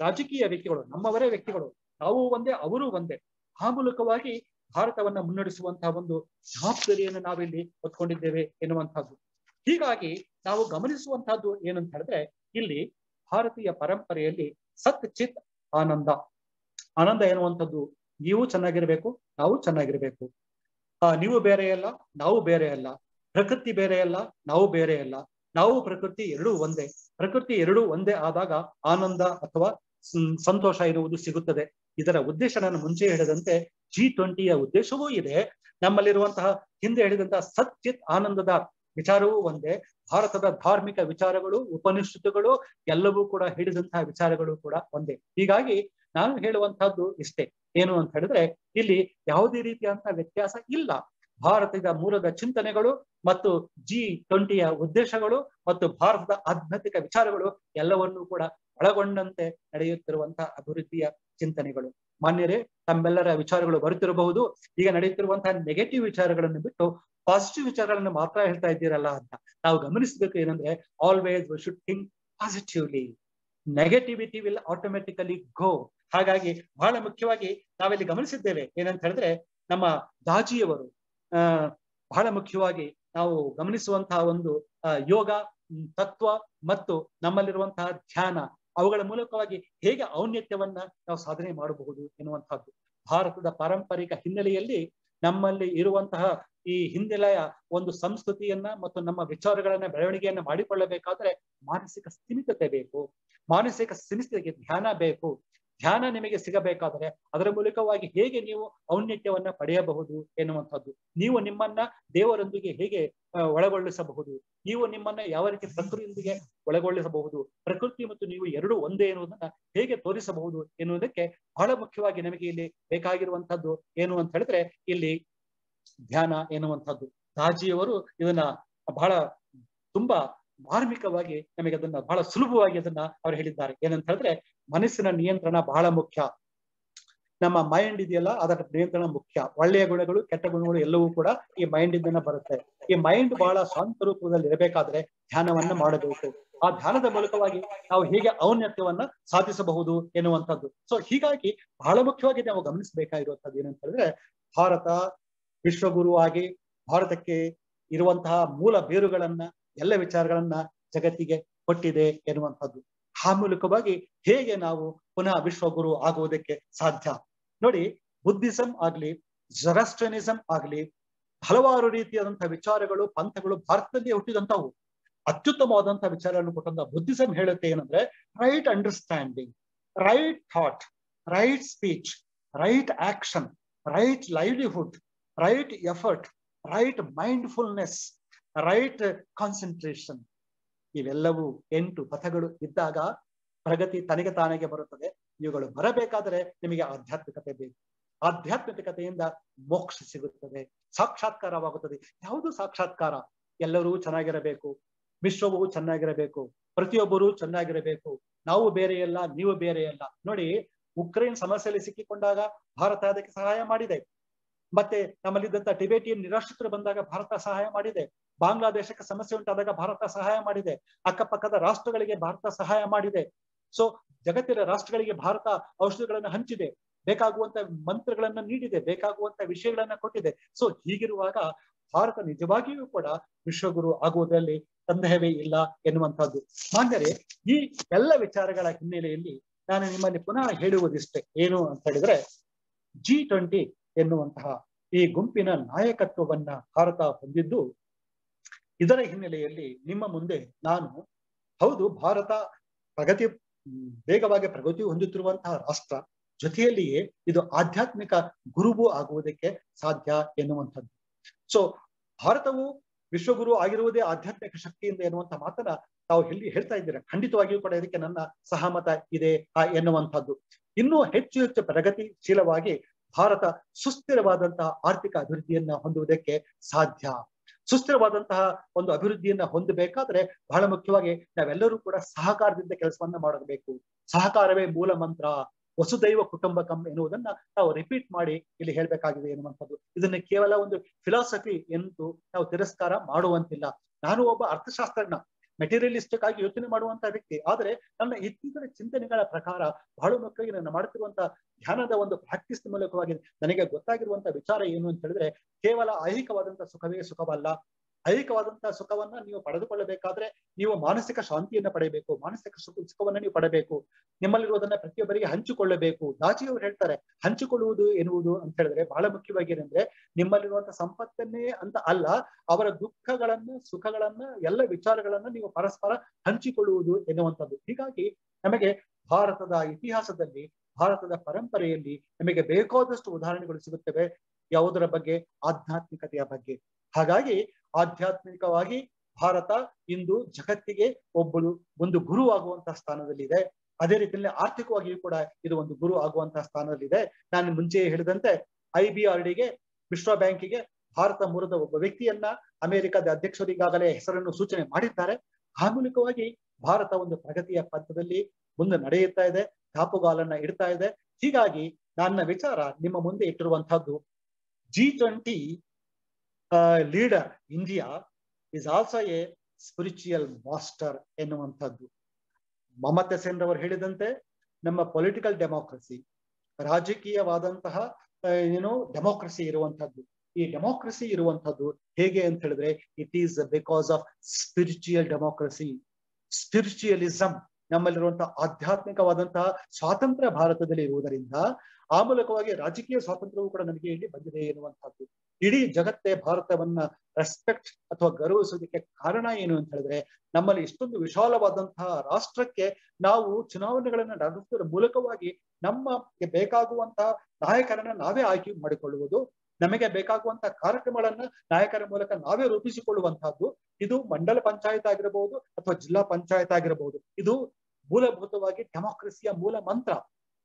ರಾಜಕೀಯ ವ್ಯಕ್ತಿಗಳು, ನಮ್ಮವರೇ ವ್ಯಕ್ತಿಗಳು. ನಾವು ಒಂದೇ, ಅವರು ಒಂದೇ. ಆ ಮೂಲಕವಾಗಿ ಭಾರತವನ್ನ ಮುನ್ನಡೆಸುವಂತಹ ಒಂದು ಜವಾಬ್ದಾರಿಯನ್ನು ನಾವಿಲ್ಲಿ ಹೊತ್ಕೊಂಡಿದ್ದೇವೆ ಎನ್ನುವಂತಹದ್ದು ಹೀಗಾಗಿ ನಾವು ಗಮನಿಸುವಂತಹದ್ದು ಏನಂತ ಹೇಳಿದ್ರೆ ಇಲ್ಲಿ ಭಾರತೀಯ ಪರಂಪರೆಯಲ್ಲಿ ಸತ್, ಚಿತ್, ಆನಂದ. ಆನಂದ ಎನ್ನುವಂಥದ್ದು ನೀವು ಚೆನ್ನಾಗಿರ್ಬೇಕು, ನಾವು ಚೆನ್ನಾಗಿರ್ಬೇಕು. ನೀವು ಬೇರೆ ಅಲ್ಲ, ನಾವು ಬೇರೆ ಅಲ್ಲ. ಪ್ರಕೃತಿ ಬೇರೆ ಅಲ್ಲ, ನಾವು ಬೇರೆ ಅಲ್ಲ. ನಾವು ಪ್ರಕೃತಿ ಎರಡೂ ಒಂದೇ. ಪ್ರಕೃತಿ ಎರಡೂ ಒಂದೇ ಆದಾಗ ಆನಂದ ಅಥವಾ ಸಂತೋಷ ಇರುವುದು ಸಿಗುತ್ತದೆ. ಇದರ ಉದ್ದೇಶ ನಾನು ಮುಂಚೆ ಹೇಳಿದಂತೆ ಜಿ ಟ್ವೆಂಟಿಯ ಉದ್ದೇಶವೂ ಇದೆ. ನಮ್ಮಲ್ಲಿರುವಂತಹ ಹಿಂದೆ ಹೇಳಿದಂತಹ ಸತ್ಯ ಆನಂದದ ವಿಚಾರವೂ ಒಂದೇ. ಭಾರತದ ಧಾರ್ಮಿಕ ವಿಚಾರಗಳು, ಉಪನಿಷತ್ತುಗಳು ಎಲ್ಲವೂ ಕೂಡ ಹಿಡಿದಂತಹ ವಿಚಾರಗಳು ಕೂಡ ಒಂದೇ. ಹೀಗಾಗಿ ನಾನು ಹೇಳುವಂತಹದ್ದು ಇಷ್ಟೇ. ಏನು ಅಂತ ಹೇಳಿದ್ರೆ, ಇಲ್ಲಿ ಯಾವುದೇ ರೀತಿಯಂತಹ ವ್ಯತ್ಯಾಸ ಇಲ್ಲ. ಭಾರತದ ಮೂಲದ ಚಿಂತನೆಗಳು ಮತ್ತು ಜಿ ಟ್ವೆಂಟಿಯ ಉದ್ದೇಶಗಳು ಮತ್ತು ಭಾರತದ ಆಧ್ಯಾತ್ಮಿಕ ವಿಚಾರಗಳು ಎಲ್ಲವನ್ನೂ ಕೂಡ ಒಳಗೊಂಡಂತೆ ನಡೆಯುತ್ತಿರುವಂತಹ ಅಭಿವೃದ್ಧಿಯ ಚಿಂತನೆಗಳು. ಮಾನ್ಯರೇ, ತಮ್ಮೆಲ್ಲರ ವಿಚಾರಗಳು ಬರುತ್ತಿರಬಹುದು. ಈಗ ನಡೆಯುತ್ತಿರುವಂತಹ ನೆಗೆಟಿವ್ ವಿಚಾರಗಳನ್ನು ಬಿಟ್ಟು ಪಾಸಿಟಿವ್ ವಿಚಾರಗಳನ್ನು ಮಾತ್ರ ಹೇಳ್ತಾ ಇದ್ದೀರಲ್ಲ ಅಂತ ನಾವು ಗಮನಿಸಬೇಕು ಏನಂದ್ರೆ always we should think positively negativity will automatically go ಹಾಗಾಗಿ ಬಹಳ ಮುಖ್ಯವಾಗಿ ನಾವಿಲ್ಲಿ ಗಮನಿಸಿದ್ದೇವೆ. ಏನಂತ ಹೇಳಿದ್ರೆ, ನಮ್ಮ ದಾಜಿಯವರು ಬಹಳ ಮುಖ್ಯವಾಗಿ ನಾವು ಗಮನಿಸುವಂತಹ ಒಂದು ಯೋಗ ತತ್ವ ಮತ್ತು ನಮ್ಮಲ್ಲಿರುವಂತಹ ಧ್ಯಾನ ಅವುಗಳ ಮೂಲಕವಾಗಿ ಹೇಗೆ ಔನ್ನತ್ಯವನ್ನ ನಾವು ಸಾಧನೆ ಮಾಡಬಹುದು ಎನ್ನುವಂತಹದ್ದು ಭಾರತದ ಪಾರಂಪರಿಕ ಹಿನ್ನೆಲೆಯಲ್ಲಿ ನಮ್ಮಲ್ಲಿ ಇರುವಂತಹ ಈ ಹಿನ್ನೆಲೆಯ ಒಂದು ಸಂಸ್ಕೃತಿಯನ್ನ ಮತ್ತು ನಮ್ಮ ವಿಚಾರಗಳನ್ನ ಬೆಳವಣಿಗೆಯನ್ನ ಮಾಡಿಕೊಳ್ಳಬೇಕಾದ್ರೆ ಮಾನಸಿಕ ಸ್ಥಿಮಿತತೆ ಬೇಕು. ಮಾನಸಿಕ ಸ್ಥಿಮಿತತೆಗೆ ಧ್ಯಾನ ಬೇಕು. ಧ್ಯಾನ ನಿಮಗೆ ಸಿಗಬೇಕಾದರೆ ಅದರ ಮೂಲಕವಾಗಿ ಹೇಗೆ ನೀವು ಔನ್ನತ್ಯವನ್ನ ಪಡೆಯಬಹುದು ಎನ್ನುವಂಥದ್ದು. ನೀವು ನಿಮ್ಮನ್ನ ದೇವರೊಂದಿಗೆ ಹೇಗೆ ಒಳಗೊಳ್ಳಿಸಬಹುದು. ನೀವು ನಿಮ್ಮನ್ನ ಯಾವ ರೀತಿ ಪ್ರಕೃತಿಯೊಂದಿಗೆ ಒಳಗೊಳ್ಳಿಸಬಹುದು? ಪ್ರಕೃತಿ ಮತ್ತು ನೀವು ಎರಡು ಒಂದೇ ಎನ್ನುವುದನ್ನ ಹೇಗೆ ತೋರಿಸಬಹುದು ಎನ್ನುವುದಕ್ಕೆ ಬಹಳ ಮುಖ್ಯವಾಗಿ ನಮಗೆ ಇಲ್ಲಿ ಬೇಕಾಗಿರುವಂತಹದ್ದು ಏನು ಅಂತ ಹೇಳಿದ್ರೆ ಇಲ್ಲಿ ಧ್ಯಾನ ಎನ್ನುವಂಥದ್ದು. ದಾಜಿಯವರು ಇದನ್ನ ಬಹಳ ತುಂಬಾ ಮಾರ್ಮಿಕವಾಗಿ ನಮಗೆ ಅದನ್ನ ಬಹಳ ಸುಲಭವಾಗಿ ಅದನ್ನ ಅವ್ರು ಹೇಳಿದ್ದಾರೆ. ಏನಂತ ಹೇಳಿದ್ರೆ ಮನಸ್ಸಿನ ನಿಯಂತ್ರಣ ಬಹಳ ಮುಖ್ಯ. ನಮ್ಮ ಮೈಂಡ್ ಇದೆಯಲ್ಲ, ಅದರ ನಿಯಂತ್ರಣ ಮುಖ್ಯ. ಒಳ್ಳೆಯ ಗುಣಗಳು, ಕೆಟ್ಟ ಗುಣಗಳು ಎಲ್ಲವೂ ಕೂಡ ಈ ಮೈಂಡ್ ಇಂದನ ಬರುತ್ತೆ. ಈ ಮೈಂಡ್ ಬಹಳ ಶಾಂತ ರೂಪದಲ್ಲಿ ಇರಬೇಕಾದ್ರೆ ಧ್ಯಾನವನ್ನ ಮಾಡಬೇಕು. ಆ ಧ್ಯಾನದ ಮೂಲಕವಾಗಿ ನಾವು ಹೇಗೆ ಔನ್ನತ್ಯವನ್ನ ಸಾಧಿಸಬಹುದು ಎನ್ನುವಂಥದ್ದು. ಸೊ ಹೀಗಾಗಿ ಬಹಳ ಮುಖ್ಯವಾಗಿ ನಾವು ಗಮನಿಸಬೇಕಾಗಿರುವಂತದ್ದು ಏನಂತ ಹೇಳಿದ್ರೆ, ಭಾರತ ವಿಶ್ವಗುರುವಾಗಿ ಭಾರತಕ್ಕೆ ಇರುವಂತಹ ಮೂಲ ಬೇರುಗಳನ್ನ, ಎಲ್ಲ ವಿಚಾರಗಳನ್ನ ಜಗತ್ತಿಗೆ ಕೊಟ್ಟಿದೆ ಎನ್ನುವಂಥದ್ದು. ಆ ಮೂಲಕವಾಗಿ ಹೇಗೆ ನಾವು ಪುನಃ ವಿಶ್ವಗುರು ಆಗುವುದಕ್ಕೆ ಸಾಧ್ಯ? ನೋಡಿ, ಬುದ್ಧಿಸಂ ಆಗ್ಲಿ ಜರಸ್ಟ್ರನಿಸಂ ಆಗ್ಲಿ, ಹಲವಾರು ರೀತಿಯಾದಂತಹ ವಿಚಾರಗಳು, ಪಂಥಗಳು ಭಾರತದಲ್ಲಿ ಹುಟ್ಟಿದಂತವು ಅತ್ಯುತ್ತಮವಾದಂತಹ ವಿಚಾರಗಳನ್ನು ಕೊಟ್ಟಂತ ಬುದ್ಧಿಸಂ ಹೇಳುತ್ತೆ ಏನಂದ್ರೆ right understanding right thought right speech right action right livelihood right effort right mindfulness right concentration ಇವೆಲ್ಲವೂ ಎಂಟು ಪಥಗಳು ಇದ್ದಾಗ ಪ್ರಗತಿ ತನಗೆ ತಾನಾಗೆ ಬರುತ್ತದೆ. ಇವುಗಳು ಬರಬೇಕಾದರೆ ನಿಮಗೆ ಆಧ್ಯಾತ್ಮಿಕತೆ ಬೇಕು. ಆಧ್ಯಾತ್ಮಿಕತೆಯಿಂದ ಮೋಕ್ಷ ಸಿಗುತ್ತದೆ, ಸಾಕ್ಷಾತ್ಕಾರವಾಗುತ್ತದೆ. ಯಾವುದು ಸಾಕ್ಷಾತ್ಕಾರ? ಎಲ್ಲರೂ ಚೆನ್ನಾಗಿರಬೇಕು, ವಿಶ್ವವು ಚೆನ್ನಾಗಿರಬೇಕು, ಪ್ರತಿಯೊಬ್ಬರೂ ಚೆನ್ನಾಗಿರಬೇಕು. ನಾವು ಬೇರೆಯಲ್ಲ, ನೀವು ಬೇರೆಯಲ್ಲ. ನೋಡಿ, ಉಕ್ರೇನ್ ಸಮಸ್ಯೆಯಲ್ಲಿ ಸಿಕ್ಕಿಕೊಂಡಾಗ ಭಾರತ ಅದಕ್ಕೆ ಸಹಾಯ ಮಾಡಿದೆ. ಮತ್ತೆ ನಮ್ಮಲ್ಲಿದ್ದಂತ ಟಿಬೇಟಿಯನ್ ನಿರಾಶ್ರಿತರು ಬಂದಾಗ ಭಾರತ ಸಹಾಯ ಮಾಡಿದೆ. ಬಾಂಗ್ಲಾದೇಶಕ್ಕೆ ಸಮಸ್ಯೆ ಉಂಟಾದಾಗ ಭಾರತ ಸಹಾಯ ಮಾಡಿದೆ. ಅಕ್ಕಪಕ್ಕದ ರಾಷ್ಟ್ರಗಳಿಗೆ ಭಾರತ ಸಹಾಯ ಮಾಡಿದೆ. ಸೊ ಜಗತ್ತಿನ ರಾಷ್ಟ್ರಗಳಿಗೆ ಭಾರತ ಔಷಧಿಗಳನ್ನು ಹಂಚಿದೆ, ಬೇಕಾಗುವಂತ ಮಂತ್ರಗಳನ್ನ ನೀಡಿದೆ, ಬೇಕಾಗುವಂತ ವಿಷಯಗಳನ್ನ ಕೊಟ್ಟಿದೆ. ಸೊ ಹೀಗಿರುವಾಗ ಭಾರತ ನಿಜವಾಗಿಯೂ ಕೂಡ ವಿಶ್ವಗುರು ಆಗುವುದರಲ್ಲಿ ಸಂದೇಹವೇ ಇಲ್ಲ ಎನ್ನುವಂತಹದ್ದು ಮಾಂದರೆ ಈ ಎಲ್ಲ ವಿಚಾರಗಳ ಹಿನ್ನೆಲೆಯಲ್ಲಿ ನಾನು ನಿಮ್ಮಲ್ಲಿ ಪುನಃ ಹೇಳುವುದಿಷ್ಟೇ. ಏನು ಅಂತ ಹೇಳಿದ್ರೆ ಜಿ ಟ್ವೆಂಟಿ ಎನ್ನುವಂತಹ ಈ ಗುಂಪಿನ ನಾಯಕತ್ವವನ್ನ ಭಾರತ ಹೊಂದಿದ್ದು, ಇದರ ಹಿನ್ನೆಲೆಯಲ್ಲಿ ನಿಮ್ಮ ಮುಂದೆ ನಾನು, ಹೌದು, ಭಾರತ ಪ್ರಗತಿ ವೇಗವಾಗಿ ಪ್ರಗತಿ ಹೊಂದುತ್ತಿರುವಂತಹ ರಾಷ್ಟ್ರ, ಜೊತೆಯಲ್ಲಿಯೇ ಇದು ಆಧ್ಯಾತ್ಮಿಕ ಗುರುವು ಆಗುವುದಕ್ಕೆ ಸಾಧ್ಯ ಎನ್ನುವಂಥದ್ದು. ಸೊ ಭಾರತವು ವಿಶ್ವಗುರು ಆಗಿರುವುದೇ ಆಧ್ಯಾತ್ಮಿಕ ಶಕ್ತಿಯಿಂದ ಎನ್ನುವಂತ ಮಾತನ್ನ ತಾವು ಎಲ್ಲಿ ಹೇಳ್ತಾ ಇದ್ದೀರಾ? ಖಂಡಿತವಾಗಿಯೂ ಕೂಡ ಇದಕ್ಕೆ ನನ್ನ ಸಹಮತ ಇದೆ ಎನ್ನುವಂಥದ್ದು. ಇನ್ನೂ ಹೆಚ್ಚು ಹೆಚ್ಚು ಪ್ರಗತಿಶೀಲವಾಗಿ ಭಾರತ ಸುಸ್ಥಿರವಾದಂತಹ ಆರ್ಥಿಕ ಅಭಿವೃದ್ಧಿಯನ್ನ ಹೊಂದುವುದಕ್ಕೆ ಸಾಧ್ಯ. ಸುಸ್ಥಿರವಾದಂತಹ ಒಂದು ಅಭಿವೃದ್ಧಿಯನ್ನ ಹೊಂದಬೇಕಾದ್ರೆ ಬಹಳ ಮುಖ್ಯವಾಗಿ ನಾವೆಲ್ಲರೂ ಕೂಡ ಸಹಕಾರದಿಂದ ಕೆಲಸವನ್ನ ಮಾಡಬೇಕು. ಸಹಕಾರವೇ ಮೂಲ ಮಂತ್ರ. ವಸುದೈವ ಕುಟುಂಬಕಂ ಎನ್ನುವುದನ್ನ ನಾವು ರಿಪೀಟ್ ಮಾಡಿ ಇಲ್ಲಿ ಹೇಳ್ಬೇಕಾಗಿದೆ ಎನ್ನುವಂಥದ್ದು. ಇದನ್ನ ಕೇವಲ ಒಂದು ಫಿಲಾಸಫಿ ಎಂದು ನಾವು ತಿರಸ್ಕಾರ ಮಾಡುವಂತಿಲ್ಲ. ನಾನು ಒಬ್ಬ ಅರ್ಥಶಾಸ್ತ್ರಜ್ಞ. ಮೆಟೀರಿಯಲಿಸ್ಟಿಕ್ ಆಗಿ ಯೋಚನೆ ಮಾಡುವಂತಹ ವ್ಯಕ್ತಿ. ಆದ್ರೆ ನನ್ನ ಇತ್ತೀಚಿನ ಚಿಂತನೆಗಳ ಪ್ರಕಾರ ಬಹಳ ಮಕ್ಕಳಿಗೆ ನನ್ನ ಮಾಡುತ್ತಿರುವಂತಹ ಧ್ಯಾನದ ಒಂದು ಪ್ರಾಕ್ಟೀಸ್ ಮೂಲಕವಾಗಿ ನನಗೆ ಗೊತ್ತಾಗಿರುವಂತಹ ವಿಚಾರ ಏನು ಅಂತ ಹೇಳಿದ್ರೆ ಕೇವಲ ಐಹಿಕವಾದಂತಹ ಸುಖವೇ ಸುಖವಲ್ಲ. ಐಹಿಕವಾದಂತಹ ಸುಖವನ್ನ ನೀವು ಪಡೆದುಕೊಳ್ಳಬೇಕಾದ್ರೆ ನೀವು ಮಾನಸಿಕ ಶಾಂತಿಯನ್ನ ಪಡೆಯಬೇಕು. ಮಾನಸಿಕ ಸುಖ, ಸುಖವನ್ನ ನೀವು ಪಡೆಯಬೇಕು. ನಿಮ್ಮಲ್ಲಿರುವುದನ್ನ ಪ್ರತಿಯೊಬ್ಬರಿಗೆ ಹಂಚಿಕೊಳ್ಳಬೇಕು. ದಾಚಿಯವರು ಹೇಳ್ತಾರೆ, ಹಂಚಿಕೊಳ್ಳುವುದು ಎನ್ನುವುದು ಅಂತ ಹೇಳಿದ್ರೆ ಬಹಳ ಮುಖ್ಯವಾಗಿ ಏನಂದ್ರೆ ನಿಮ್ಮಲ್ಲಿರುವಂತಹ ಸಂಪತ್ತನ್ನೇ ಅಂತ ಅಲ್ಲ, ಅವರ ದುಃಖಗಳನ್ನ, ಸುಖಗಳನ್ನ, ಎಲ್ಲ ವಿಚಾರಗಳನ್ನ ನೀವು ಪರಸ್ಪರ ಹಂಚಿಕೊಳ್ಳುವುದು ಎನ್ನುವಂಥದ್ದು. ಹೀಗಾಗಿ ನಮಗೆ ಭಾರತದ ಇತಿಹಾಸದಲ್ಲಿ, ಭಾರತದ ಪರಂಪರೆಯಲ್ಲಿ ನಮಗೆ ಬೇಕಾದಷ್ಟು ಉದಾಹರಣೆಗಳು ಸಿಗುತ್ತವೆ. ಯಾವುದರ ಬಗ್ಗೆ? ಆಧ್ಯಾತ್ಮಿಕತೆಯ ಬಗ್ಗೆ. ಹಾಗಾಗಿ ಆಧ್ಯಾತ್ಮಿಕವಾಗಿ ಭಾರತ ಇಂದು ಜಗತ್ತಿಗೆ ಒಬ್ಬಳು ಒಂದು ಗುರು ಆಗುವಂತಹ ಸ್ಥಾನದಲ್ಲಿದೆ. ಅದೇ ರೀತಿಯಲ್ಲಿ ಆರ್ಥಿಕವಾಗಿಯೂ ಕೂಡ ಇದು ಒಂದು ಗುರು ಆಗುವಂತಹ ಸ್ಥಾನದಲ್ಲಿದೆ. ನಾನು ಮುಂಚೆ ಹೇಳಿದಂತೆ ಐ ಬಿ ಆರ್ ಡಿಗೆ, ವಿಶ್ವ ಬ್ಯಾಂಕಿಗೆ ಭಾರತ ಮೂಲದ ಒಬ್ಬ ವ್ಯಕ್ತಿಯನ್ನ ಅಮೆರಿಕದ ಅಧ್ಯಕ್ಷರಿಗಾಗಲೇ ಹೆಸರನ್ನು ಸೂಚನೆ ಮಾಡಿದ್ದಾರೆ. ಆ ಮೂಲಕವಾಗಿ ಭಾರತ ಒಂದು ಪ್ರಗತಿಯ ಪಥದಲ್ಲಿ ಮುಂದೆ ನಡೆಯುತ್ತಾ ಇದೆ, ದಾಪುಗಾಲನ್ನ ಇಡ್ತಾ ಇದೆ. ಹೀಗಾಗಿ ನನ್ನ ವಿಚಾರ ನಿಮ್ಮ ಮುಂದೆ ಇಟ್ಟಿರುವಂತಹದ್ದು G twenty leader India is also a spiritual master ಎನ್ನುವಂಥದ್ದು. ಮಮತಾ ಸೇನ್ ಅವರು ಹೇಳಿದಂತೆ ನಮ್ಮ ಪೊಲಿಟಿಕಲ್ ಡೆಮೋಕ್ರಸಿ ರಾಜಕೀಯವಾದಂತಹ ಏನು ಡೆಮೋಕ್ರಸಿ ಇರುವಂತಹದ್ದು ಈ ಡೆಮೋಕ್ರಸಿ ಇರುವಂತಹದ್ದು ಹೇಗೆ ಅಂತ ಹೇಳಿದ್ರೆ it is because of spiritual democracy spiritualism ನಮ್ಮಲ್ಲಿರುವಂತಹ ಆಧ್ಯಾತ್ಮಿಕವಾದಂತಹ ಸ್ವಾತಂತ್ರ್ಯ ಭಾರತದಲ್ಲಿ ಇರುವುದರಿಂದ ಆ ಮೂಲಕವಾಗಿ ರಾಜಕೀಯ ಸ್ವಾತಂತ್ರ್ಯವು ಕೂಡ ನಮಗೆ ಇಲ್ಲಿ ಬಂದಿದೆ ಎನ್ನುವಂತಹದ್ದು ಇಡೀ ಜಗತ್ತೇ ಭಾರತವನ್ನ ರೆಸ್ಪೆಕ್ಟ್ ಅಥವಾ ಗೌರವಿಸೋದಕ್ಕೆ ಕಾರಣ ಏನು ಅಂತ ಹೇಳಿದ್ರೆ, ನಮ್ಮಲ್ಲಿ ಇಷ್ಟೊಂದು ವಿಶಾಲವಾದಂತಹ ರಾಷ್ಟ್ರಕ್ಕೆ ನಾವು ಚುನಾವಣೆಗಳನ್ನ ನಡೆಸುವುದರ ಮೂಲಕವಾಗಿ ನಮಗೆ ಬೇಕಾಗುವಂತಹ ನಾಯಕರನ್ನ ನಾವೇ ಆಯ್ಕೆ ಮಾಡಿಕೊಳ್ಳುವುದು, ನಮಗೆ ಬೇಕಾಗುವಂತಹ ಕಾರ್ಯಕ್ರಮಗಳನ್ನ ನಾಯಕರ ಮೂಲಕ ನಾವೇ ರೂಪಿಸಿಕೊಳ್ಳುವಂತಹದ್ದು, ಇದು ಮಂಡಲ ಪಂಚಾಯತ್ ಆಗಿರಬಹುದು ಅಥವಾ ಜಿಲ್ಲಾ ಪಂಚಾಯತ್ ಆಗಿರಬಹುದು ಇದು ಮೂಲಭೂತವಾಗಿ ಡೆಮೋಕ್ರಸಿಯ ಮೂಲ ಮಂತ್ರ.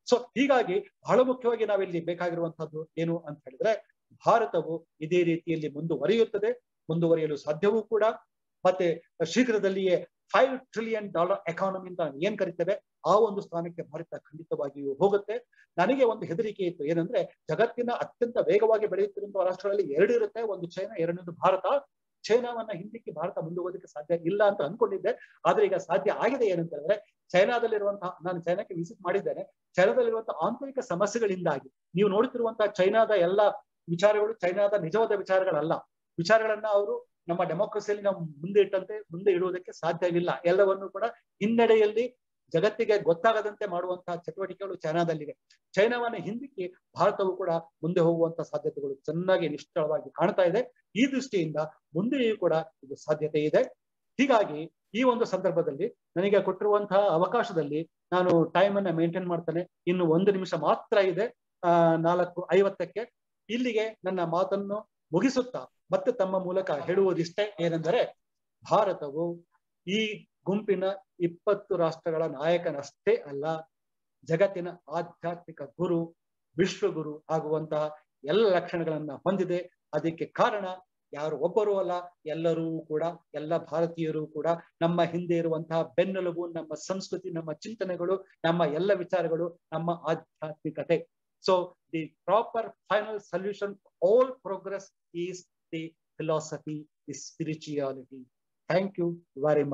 ಸೊ ಹೀಗಾಗಿ ಬಹಳ ಮುಖ್ಯವಾಗಿ ನಾವಿಲ್ಲಿ ಬೇಕಾಗಿರುವಂತಹದ್ದು ಏನು ಅಂತ ಹೇಳಿದ್ರೆ ಭಾರತವು ಇದೇ ರೀತಿಯಲ್ಲಿ ಮುಂದುವರಿಯುತ್ತದೆ, ಮುಂದುವರಿಯಲು ಸಾಧ್ಯವೂ ಕೂಡ. ಮತ್ತೆ ಶೀಘ್ರದಲ್ಲಿಯೇ ಫೈವ್ ಟ್ರಿಲಿಯನ್ ಡಾಲರ್ ಎಕಾನಮಿ ಅಂತ ಏನ್ ಕರಿತೇವೆ, ಆ ಒಂದು ಸ್ಥಾನಕ್ಕೆ ಭಾರತ ಖಂಡಿತವಾಗಿಯೂ ಹೋಗುತ್ತೆ. ನನಗೆ ಒಂದು ಹೆದರಿಕೆ ಇತ್ತು, ಏನಂದ್ರೆ ಜಗತ್ತಿನ ಅತ್ಯಂತ ವೇಗವಾಗಿ ಬೆಳೆಯುತ್ತಿರುವಂತಹ ರಾಷ್ಟ್ರಗಳಲ್ಲಿ ಎರಡು ಇರುತ್ತೆ, ಒಂದು ಚೈನಾ, ಎರಡನೇದು ಭಾರತ. ಚೈನಾವನ್ನ ಹಿಂದಿಕ್ಕೆ ಭಾರತ ಮುಂದುವೋದಕ್ಕೆ ಸಾಧ್ಯ ಇಲ್ಲ ಅಂತ ಅನ್ಕೊಂಡಿದ್ದೆ. ಆದ್ರೆ ಈಗ ಸಾಧ್ಯ ಆಗಿದೆ ಏನಂತ ಹೇಳಿದ್ರೆ, ಚೈನಾದಲ್ಲಿರುವಂತಹ, ನಾನು ಚೈನಾಕ್ಕೆ ವಿಸಿಟ್ ಮಾಡಿದ್ದೇನೆ, ಚೈನಾದಲ್ಲಿರುವಂತಹ ಆಂತರಿಕ ಸಮಸ್ಯೆಗಳಿಂದಾಗಿ, ನೀವು ನೋಡುತ್ತಿರುವಂತಹ ಚೈನಾದ ಎಲ್ಲ ವಿಚಾರಗಳು ಚೈನಾದ ನಿಜವಾದ ವಿಚಾರಗಳಲ್ಲ. ವಿಚಾರಗಳನ್ನ ಅವರು ನಮ್ಮ ಡೆಮೋಕ್ರಸಿಯಲ್ಲಿ ನಾವು ಮುಂದೆ ಇಟ್ಟಂತೆ, ಮುಂದೆ ಇಡುವುದಕ್ಕೆ ಸಾಧ್ಯವಿಲ್ಲ ಎಲ್ಲವನ್ನು ಕೂಡ ಹಿನ್ನಡೆಯಲ್ಲಿ ಜಗತ್ತಿಗೆ ಗೊತ್ತಾಗದಂತೆ ಮಾಡುವಂತಹ ಚಟುವಟಿಕೆಗಳು ಚೈನಾದಲ್ಲಿವೆ. ಚೈನಾವನ್ನ ಹಿಂದಕ್ಕೆ ಭಾರತವು ಕೂಡ ಮುಂದೆ ಹೋಗುವಂತಹ ಸಾಧ್ಯತೆಗಳು ಚೆನ್ನಾಗಿ ನಿಶ್ಚಳವಾಗಿ ಕಾಣ್ತಾ ಇದೆ. ಈ ದೃಷ್ಟಿಯಿಂದ ಮುಂದೆಯೂ ಕೂಡ ಇದು ಸಾಧ್ಯತೆ ಇದೆ. ಹೀಗಾಗಿ ಈ ಒಂದು ಸಂದರ್ಭದಲ್ಲಿ ನನಗೆ ಕೊಟ್ಟಿರುವಂತಹ ಅವಕಾಶದಲ್ಲಿ ನಾನು ಟೈಮ್ ಅನ್ನ ಮೇಂಟೈನ್ ಮಾಡ್ತೇನೆ. ಇನ್ನು ಒಂದು ನಿಮಿಷ ಮಾತ್ರ ಇದೆ. ನಾಲ್ಕು ಐವತ್ತಕ್ಕೆ ಇಲ್ಲಿಗೆ ನನ್ನ ಮಾತನ್ನು ಮುಗಿಸುತ್ತಾ ಮತ್ತೆ ತಮ್ಮ ಮೂಲಕ ಹೇಳುವುದಿಷ್ಟೇ ಏನೆಂದರೆ, ಭಾರತವು ಈ ಗುಂಪಿನ ಇಪ್ಪತ್ತು ರಾಷ್ಟ್ರಗಳ ನಾಯಕನಷ್ಟೇ ಅಲ್ಲ, ಜಗತ್ತಿನ ಆಧ್ಯಾತ್ಮಿಕ ಗುರು, ವಿಶ್ವಗುರು ಆಗುವಂತಹ ಎಲ್ಲ ಲಕ್ಷಣಗಳನ್ನ ಹೊಂದಿದೆ. ಅದಕ್ಕೆ ಕಾರಣ ಯಾರು ಒಬ್ಬರು ಅಲ್ಲ, ಎಲ್ಲರೂ ಕೂಡ, ಎಲ್ಲ ಭಾರತೀಯರು ಕೂಡ ನಮ್ಮ ಹಿಂದೆ ಇರುವಂತಹ ಬೆನ್ನೆಲುಬು, ನಮ್ಮ ಸಂಸ್ಕೃತಿ, ನಮ್ಮ ಚಿಂತನೆಗಳು, ನಮ್ಮ ಎಲ್ಲ ವಿಚಾರಗಳು ನಮ್ಮ ಆಧ್ಯಾತ್ಮಿಕತೆ. So the proper final solution, all progress is the philosophy, the spirituality. Thank you very much.